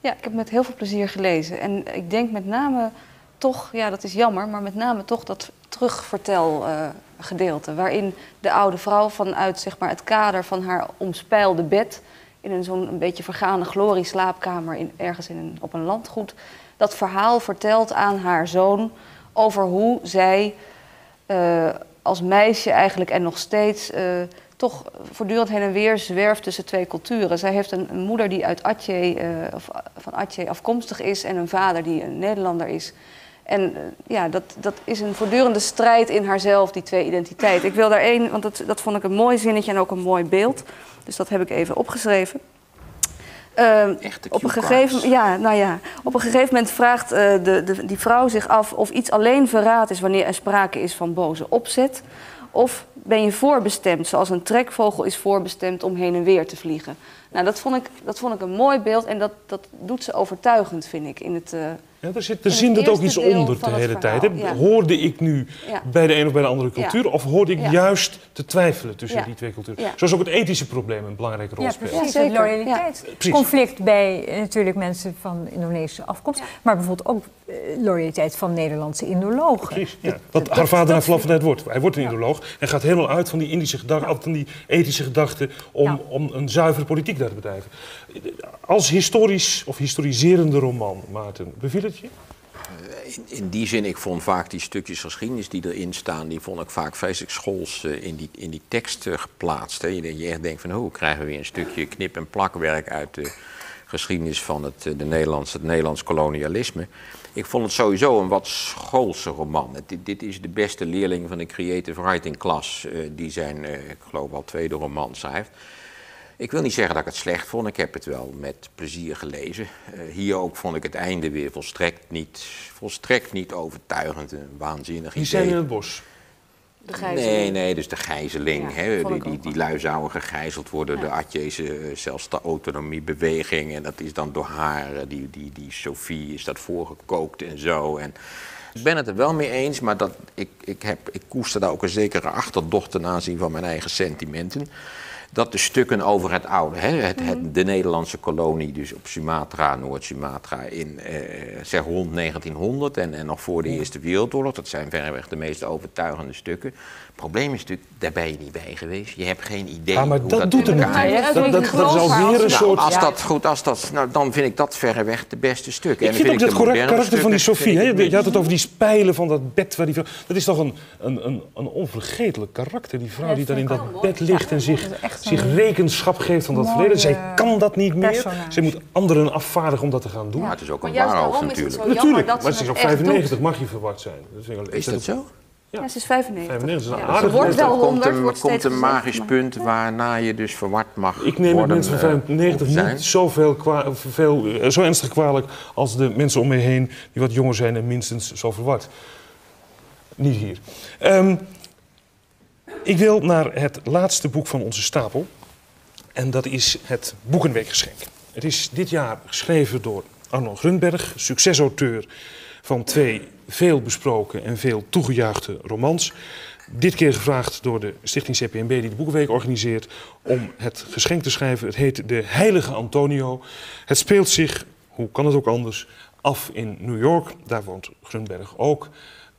ja, ik heb met heel veel plezier gelezen. En ik denk met name toch, ja dat is jammer, maar met name toch dat terugvertelgedeelte. waarin de oude vrouw vanuit zeg maar, het kader van haar omspijlde bed... in een zo'n beetje vergane glorie slaapkamer in, ergens in een, op een landgoed... dat verhaal vertelt aan haar zoon over hoe zij eh, als meisje eigenlijk en nog steeds eh, toch voortdurend heen en weer zwerft tussen twee culturen. Zij heeft een, een moeder die uit Atje, eh, of, van Atje afkomstig is en een vader die een Nederlander is. En eh, ja, dat, dat is een voortdurende strijd in haarzelf, die twee identiteiten. Ik wil daar één, want dat, dat vond ik een mooi zinnetje en ook een mooi beeld. Dus dat heb ik even opgeschreven. Echte op een, gegeven, ja, nou ja, op een gegeven moment vraagt eh, de, de, die vrouw zich af of iets alleen verraad is wanneer er sprake is van boze opzet. Of ben je voorbestemd, zoals een trekvogel is voorbestemd om heen en weer te vliegen. Nou, dat vond ik, dat vond ik een mooi beeld en dat, dat doet ze overtuigend, vind ik. In het, eh, Ja, er zit, In er het zint het ook iets onder de hele tijd. Ja. Hoorde ik nu Ja. bij de een of bij de andere Ja. cultuur? Of hoorde ik Ja. juist te twijfelen tussen Ja. die twee culturen? Ja. Zoals ook het ethische probleem een belangrijke rol Ja, speelt. precies. Ja, het zeker. loyaliteitsconflict bij eh, natuurlijk mensen van Indonesische afkomst. Maar bijvoorbeeld ook eh, loyaliteit van Nederlandse Indologen. Precies, ja. Dat- Want dat- haar vader Vlaanderen wordt. Hij wordt een ideoloog en gaat helemaal uit van die Indische gedachten, van die ethische gedachten, om, Ja. om een zuivere politiek daar te bedrijven. Als historisch of historiserende roman, Maarten, beviel het je? In, die zin, ik vond vaak die stukjes geschiedenis die erin staan, die vond ik vaak vreselijk schools eh, in, die, in die tekst eh, geplaatst. Hè. Je, echt denkt van, hoe krijgen we weer een stukje knip- en plakwerk uit de geschiedenis van het, eh, de Nederlands, het Nederlands kolonialisme. Ik vond het sowieso een wat schoolse roman. Dit, is de beste leerling van de creative writing klas die zijn, ik geloof al tweede roman schrijft. Ik wil niet zeggen dat ik het slecht vond. Ik heb het wel met plezier gelezen. Eh, hier ook vond ik het einde weer volstrekt niet, volstrekt niet overtuigend. Een waanzinnig Die idee. zijn in het bos. de gijzeling. Nee, nee, dus de gijzeling. Ja, hè, die, die, die lui zouden gegijzeld worden, Ja. de Atjese, eh, zelfs de autonomiebeweging. En dat is dan door haar, eh, die, die, die Sophie, is dat voorgekookt en zo. En ik ben het er wel mee eens, maar dat, ik, ik, heb, ik koester daar ook een zekere achterdocht ten aanzien van mijn eigen sentimenten. Dat de stukken over het oude, hè, het, het, de Nederlandse kolonie, dus op Sumatra, Noord-Sumatra, in eh, zeg rond 1900 en, en nog voor de Eerste Wereldoorlog, dat zijn verreweg de meest overtuigende stukken. Het probleem is natuurlijk, daar ben je niet bij geweest. Je hebt geen idee. Ja, maar hoe dat doet er niet toe. Ja, Dat, dat- dat, dat is alweer een soort... nou, als dat goed, als dat, nou, dan vind ik dat verreweg de beste stuk. Ik vind ook dat correct karakter van die Sophie. Hè? Je had het over die spijlen van dat bed. Waar die vrouw, dat is toch een, een, een, een onvergetelijk karakter. Die vrouw Ja, die dat daar in dat bed ligt en zich, Dat zich rekenschap geeft van dat mooie verleden. Zij kan dat niet meer. personage. Zij moet anderen afvaardigen om dat te gaan doen. Maar het is ook Maar een waarhoofd is natuurlijk. Natuurlijk, dat maar ze is echt 95, doet. mag je verward zijn. Dat vind ik wel- Is dat zo? Ja. Ja, ze is 95. 95 is een Ja, aardig Ze wordt wel komt 100, een, wordt komt een magisch maar- punt waarna je dus verward mag Ik neem de worden, mensen van eh, 95 of zijn. niet zoveel kwa, veel, eh, zo ernstig kwalijk als de mensen om me heen die wat jonger zijn en minstens zo verward. Niet hier. Ehm, ik wil naar het laatste boek van onze stapel. En dat is het Boekenweekgeschenk. Het is dit jaar geschreven door Arno Grunberg, succesauteur van twee veel besproken en veel toegejuichte romans. Dit keer gevraagd door de Stichting CPNB die de Boekenweek organiseert om het geschenk te schrijven. Het heet De Heilige Antonio. Het speelt zich, hoe kan het ook anders, af in New York. Daar woont Grunberg ook.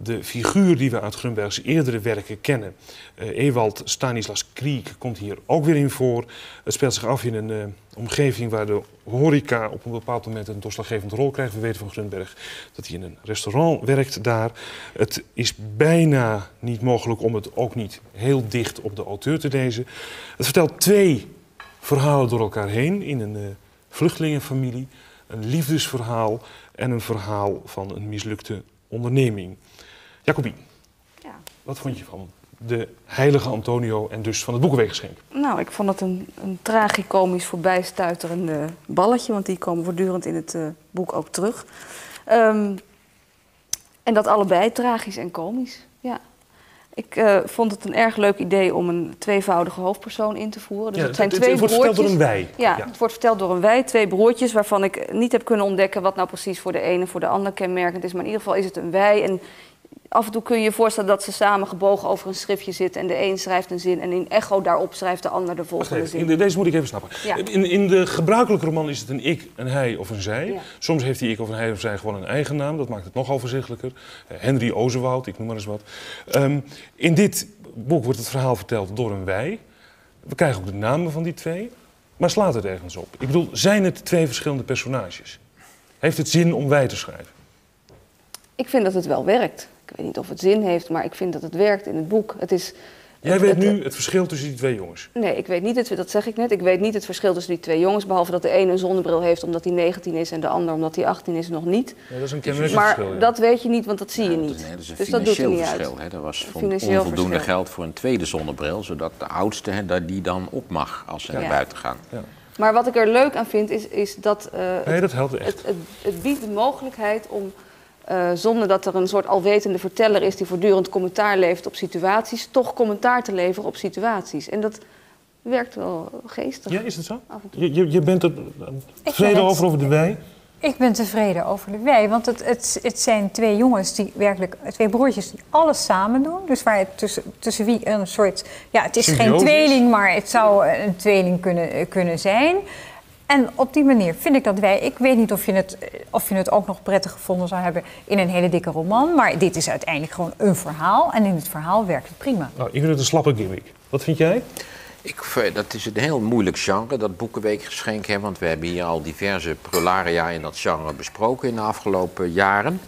De figuur die we uit Grunbergs eerdere werken kennen, eh, Ewald Stanislas Kriek, komt hier ook weer in voor. Het speelt zich af in een eh, omgeving waar de horeca op een bepaald moment een doorslaggevende rol krijgt. We weten van Grunberg dat hij in een restaurant werkt daar. Het is bijna niet mogelijk om het ook niet heel dicht op de auteur te lezen. Het vertelt twee verhalen door elkaar heen in een eh, vluchtelingenfamilie. Een liefdesverhaal en een verhaal van een mislukte onderneming. Jacobien, Ja. wat vond je van de heilige Antonio en dus van het Boekenweekgeschenk? Nou, ik vond het een, een tragicomisch voorbijstuiterende balletje, want die komen voortdurend in het eh, boek ook terug. Ehm, en dat allebei tragisch en komisch, ja. Ik eh, vond het een erg leuk idee om een tweevoudige hoofdpersoon in te voeren. Dus Ja, het zijn het, twee het wordt verteld door broertjes. een wij. Ja, het wordt verteld door een wij, twee broertjes, waarvan ik niet heb kunnen ontdekken wat nou precies voor de ene en voor de ander kenmerkend is. Maar in ieder geval is het een wij. En af en toe kun je je voorstellen dat ze samen gebogen over een schriftje zitten en de een schrijft een zin en in echo daarop schrijft de ander de volgende even, zin. in de- deze moet ik even snappen. Ja. In, in de gebruikelijke roman is het een ik, een hij of een zij. Ja. Soms heeft die ik of een hij of zij gewoon een eigen naam. Dat maakt het nog overzichtelijker. Eh, Henry Ozewoud, ik noem maar eens wat. Ehm, in dit boek wordt het verhaal verteld door een wij. We krijgen ook de namen van die twee. Maar slaat het ergens op? Ik bedoel, zijn het twee verschillende personages? Heeft het zin om wij te schrijven? Ik vind dat het wel werkt. Ik weet niet of het zin heeft, maar ik vind dat het werkt in het boek. Het is, Jij het- weet het- nu het verschil tussen die twee jongens. Nee, ik weet niet het, dat zeg ik net. Ik weet niet het verschil tussen die twee jongens. Behalve dat de ene een zonnebril heeft omdat hij 19 is en de ander omdat hij 18 is nog niet. Ja, dat is een kenmerkend Maar verschil. ja. dat weet je niet, want dat zie je niet. Dat is, nee, dat is een dus dat doet financieel niet verschil. Hè. Er was onvoldoende verschil. geld voor een tweede zonnebril, zodat de oudste hè, dat die dan op mag als ze naar buiten gaan. Maar wat ik er leuk aan vind, is, is dat eh, Nee, dat helpt echt. het, het, het biedt de mogelijkheid om, eh, zonder dat er een soort alwetende verteller is die voortdurend commentaar levert op situaties, toch commentaar te leveren op situaties. En dat werkt wel geestig. Ja, is het zo? Je, je, je bent er tevreden ben het- over, over de wij? Ik ben tevreden over de wij, want het, het, het zijn twee jongens die werkelijk, twee broertjes die alles samen doen. Dus waar het tussen, tussen wie een soort, ja, het is geen tweeling, maar het zou een tweeling kunnen, eh, kunnen zijn. En op die manier vind ik dat wij, ik weet niet of je, het, of je het ook nog prettig gevonden zou hebben in een hele dikke roman, maar dit is uiteindelijk gewoon een verhaal en in het verhaal werkt het prima. Nou, ik vind het een slappe gimmick. Wat vind jij? Ik, dat is een heel moeilijk genre, dat Boekenweekgeschenk. Hè, want we hebben hier al diverse prularia in dat genre besproken in de afgelopen jaren.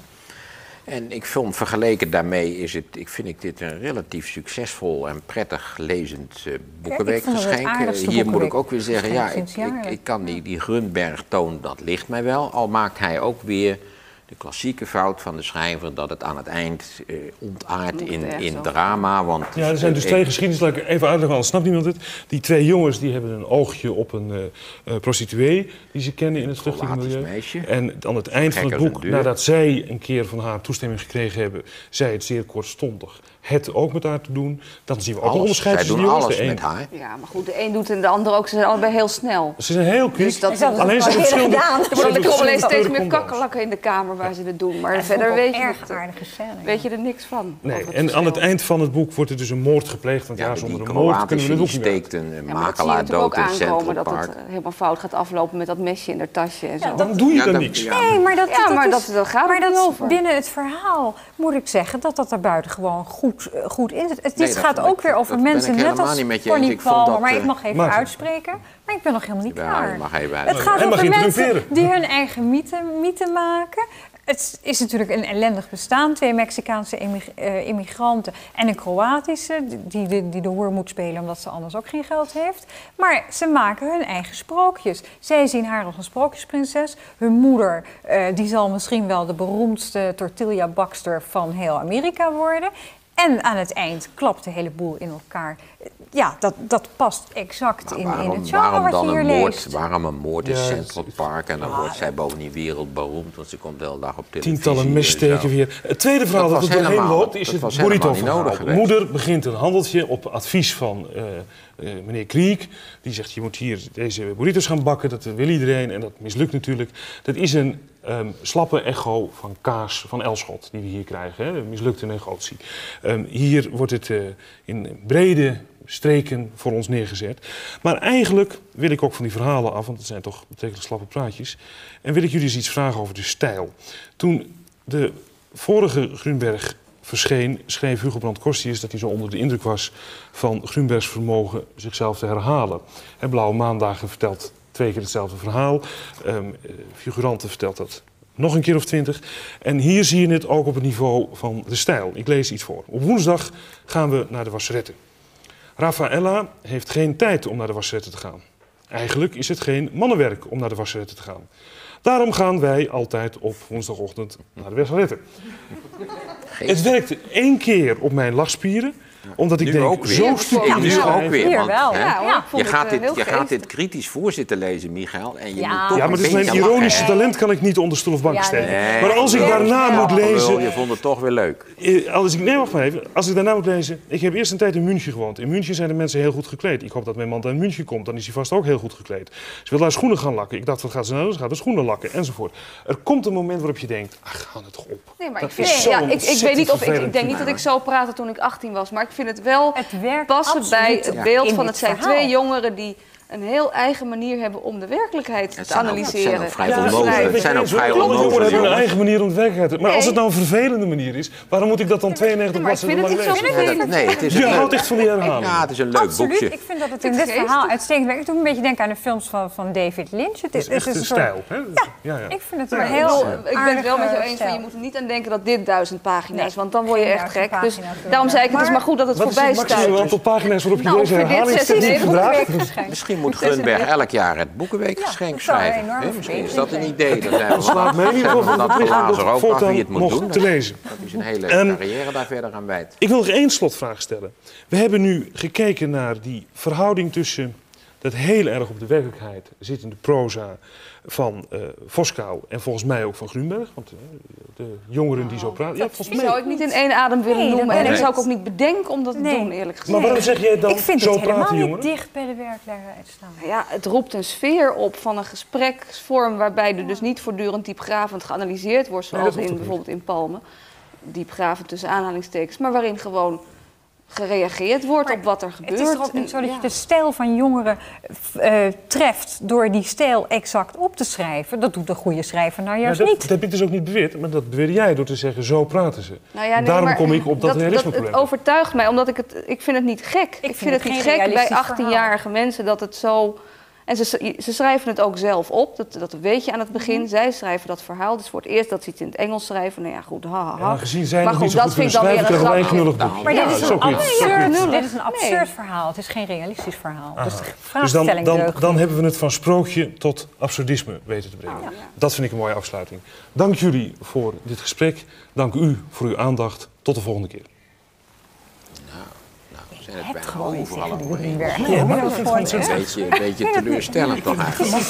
En ik vond, vergeleken daarmee, is het, ik vind ik dit een relatief succesvol en prettig lezend boekenweekgeschenk. Eh, Hier moet ik ook weer zeggen, ja, ik, ik, ik kan die, die Grunberg-toon, dat ligt mij wel. Al maakt hij ook weer de klassieke fout van de schrijver dat het aan het eind eh, ontaart in, in drama. Want Ja, er zijn dus eh, twee. Laat ik even uitleggen, anders snapt niemand het. Die twee jongens die hebben een oogje op een eh, eh, prostituee die ze kennen in het vluchtelingenmilieu. En aan het eind van het boek, nadat zij een keer van haar toestemming gekregen hebben, zij het zeer kortstondig het ook met haar te doen, dan zien we ook een alles. onderscheid Zij tussen doen die jongens. alles De met een- haar. Ja, maar goed, de een doet het en de ander ook. Ze zijn allebei heel snel. Ze zijn heel quick. Dus dat, Ze hadden Alleen het ze hebben verschillende... gedaan. ze er verschillende steeds meer condooms. kakkelakken in de kamer waar ze het doen. Maar verder weet je, erg aardige scène. ja. weet je er niks van. Nee, het en aan het eind van het boek wordt er dus een moord gepleegd. Want ja, Ja, zonder een moord kunnen we het boek steekt een Ja, makelaar dood in Central aankomen dat het eh, helemaal fout gaat aflopen met dat mesje in haar tasje en zo. Dan doe je Ja, er dan- niks. ja. Nee, maar dat, Ja, dat maar is- dat- gaat maar dat over. binnen het verhaal moet ik zeggen dat dat er buiten gewoon goed, eh, goed in zit. Het dit gaat ook weer over mensen ik net als. Connie dat, Maar eh, ik mag even uitspreken. Maar ik ben nog helemaal niet klaar. Het gaat over mensen die hun eigen mythe, mythe maken. Het is natuurlijk een ellendig bestaan. Twee Mexicaanse eh, immigranten en een Kroatische... die de, die de hoer moet spelen omdat ze anders ook geen geld heeft. Maar ze maken hun eigen sprookjes. Zij zien haar als een sprookjesprinses. Hun moeder eh, die zal misschien wel de beroemdste tortilla-bakster van heel Amerika worden... En aan het eind klapt de hele boel in elkaar. Ja, dat, dat past exact Maar in, in waarom, het genre waarom wat dan je hier een moord? leest. Waarom een moord in Ja, Central Park? En dan wordt zij bovendien wereldberoemd, want ze komt de hele dag op televisie. Tientallen en messteken zo. weer. Het tweede verhaal Dat dat, er doorheen helemaal- loopt is het burrito moeder begint een handeltje op advies van eh, eh, meneer Kriek. Die zegt, je moet hier deze burritos gaan bakken. Dat wil iedereen en dat mislukt natuurlijk. Dat is een ehm, slappe echo van kaas van Elschot die we hier krijgen. Hè? Een mislukte negotie. Ehm, hier wordt het eh, in brede streken voor ons neergezet. Maar eigenlijk wil ik ook van die verhalen af, want het zijn toch betekelijk slappe praatjes. En wil ik jullie eens iets vragen over de stijl. Toen de vorige Grunberg verscheen, schreef Hugo Brandt Korstius dat hij zo onder de indruk was van Grunbergs vermogen zichzelf te herhalen. En Blauwe Maandagen vertelt twee keer hetzelfde verhaal. Eh, Figuranten vertelt dat nog een keer of twintig. En hier zie je het ook op het niveau van de stijl. Ik lees iets voor. Op woensdag gaan we naar de wasseretten. Raffaella heeft geen tijd om naar de wasseretten te gaan. Eigenlijk is het geen mannenwerk om naar de wasseretten te gaan. Daarom gaan wij altijd op woensdagochtend naar de wasseretten. Het werkte één keer op mijn lachspieren, omdat ik Nu denk, ook weer. zo Ja, nu Ja, ook weer. want, wel. Ja, hoor, je, gaat eh, dit, heel je gaat dit kritisch voor zitten lezen, Michael. En je Ja. moet toch Ja, maar is mijn lachen, ironische talent kan ik niet onder stoel of bank Ja, steken. nee. Maar als ik daarna ja. moet Oh, lezen... je vond het toch weer leuk. Eh, Als ik, nee, wacht maar even. Als ik daarna moet lezen. Ik heb eerst een tijd in München gewoond. In München zijn de mensen heel goed gekleed. Ik hoop dat mijn man uit München komt. Dan is hij vast ook heel goed gekleed. Ze wil daar schoenen gaan lakken. Ik dacht, wat gaat ze nou doen? Ze gaat de schoenen lakken, enzovoort. Er komt een moment waarop je denkt, ach, ga het toch op. Nee, maar Dat ik, vind, is zo ja, ik, ik weet niet of ik, ik denk niet dat ik zo praatte toen ik 18 was, maar ik vind het wel Het passen bij het beeld van het zijn verhaal. twee jongeren die een heel eigen manier hebben om de werkelijkheid Het te ook- analyseren. het zijn ook vrij onnozel. Het zijn ook vrij onnozele hebben een eigen manier om de werkelijkheid te... Maar als het nou een vervelende manier is, waarom moet ik dat dan 92 maar ik vind bladzijden het lang niet zo lezen? vervelend. Nee, het is Je een houdt leuk, echt van die herhaling. ja, het is een leuk Absoluut. boekje. Ik vind dat het in dit verhaal uitstekend werkt. Ik doe een beetje denken aan de films van, van David Lynch. Het Het is het echt een stijl. Hè? Ja, ja. Ik vind het Maar een heel ik ben het wel met jou eens van je moet er niet aan denken dat dit duizend pagina's is, want dan word je echt gek. Dus daarom zei ik, het is maar goed dat het Wat is voorbij het maximum aantal pagina's waarop je Nou, deze dit herhaling steeds 96 verdraagt? geschenk. Misschien moet Grunberg echt- elk jaar het Boekenweekgeschenk een schrijven. hè? Misschien is dat een idee. Dan zijn we Slaat me in ieder geval van van dat dat ook af wie het moet nog doen. te lezen. Dat is een hele Ehm, carrière daar verder aan wijt. Ik wil nog één slotvraag stellen. We hebben nu gekeken naar die verhouding tussen dat heel erg op de werkelijkheid zittende proza van eh Voskou en volgens mij ook van Grunberg. Want eh, de jongeren die zo praten. Ja, volgens Die zou mij. ik niet in één adem willen Nee, noemen. En dat ik. zou ik ook niet bedenken om dat te doen, eerlijk gezegd. Maar waarom zeg jij dan Ik vind zo het helemaal niet dicht bij de werkelijkheid staan. Ja, het roept een sfeer op van een gespreksvorm waarbij er dus niet voortdurend diepgravend geanalyseerd wordt, zoals in bijvoorbeeld in Palmen. Diepgravend tussen aanhalingstekens, maar waarin gewoon gereageerd wordt Maar op wat er gebeurt. Het is toch ook niet zo dat ja. je de stijl van jongeren eh, treft door die stijl exact op te schrijven? Dat doet de goede schrijver nou Ja, juist dat, niet. dat heb ik dus ook niet beweerd, maar dat beweer jij door te zeggen, zo praten ze. Nou ja, nee, Daarom maar kom ik op dat, dat realismeprobleem. Het overtuigt mij, omdat ik het... Ik vind het niet gek. Ik, vind, het het niet gek bij realistisch 18-jarige mensen dat het zo... En ze, ze schrijven het ook zelf op, dat, dat weet je aan het begin. Mhm. Zij schrijven dat verhaal. Dus voor het eerst dat ze iets in het Engels schrijven. Nou ja, goed, ha, ha, Ja, ha. maar gezien zij Maar goed, dat vind ik dan weer een grapje. Maar Ja, dit is, dat een absurd- dit is een absurd Nee. verhaal. Het is geen realistisch verhaal. Dus de Dus dan, vraagstelling dan, deugt dan niet. hebben we het van sprookje tot absurdisme weten te brengen. Dat vind ik een mooie afsluiting. Dank jullie voor dit gesprek. Dank u voor uw aandacht. Tot de volgende keer. Zijn het Het bijna overal eens. Gutenberg. Nee, maar Ja, dat ontzettend Een beetje, een beetje teleurstellend toch eigenlijk. een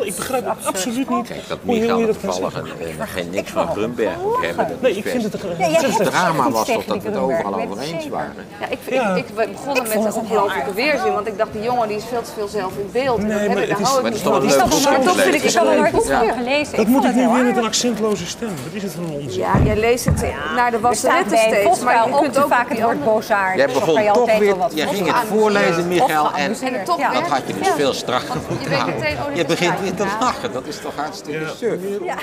eh, Ik begrijp het absoluut niet. Kijk, dat Michael dat toevallig zeggen. een, een- geen niks van Grunberg moet hebben. Dat Nee, is ik vind het een Ja, Het drama was toch dat we het overal over het eens waren. Ja, ik, Ja. begonnen met een het een aardig weerzin. Want ik dacht, die jongen die is veel te veel zelf in beeld. En Nee, dat heb maar het is- maar het is toch een Ik leuk te toch vind ik ik een nooit gelezen. Dat Ik moet ik nu het weer met een accentloze stem. Wat is het voor een onzin? Ja, jij leest het naar de Er wasseretten steeds. Maar je ook kunt ook vaak het die woord bozaard. Jij Dus begon je toch weer, jij ging het voorlezen, Michael, en dat had je dus Ja. veel strakker moeten Je begint weer te lachen, dat is toch hartstikke suf. Ja.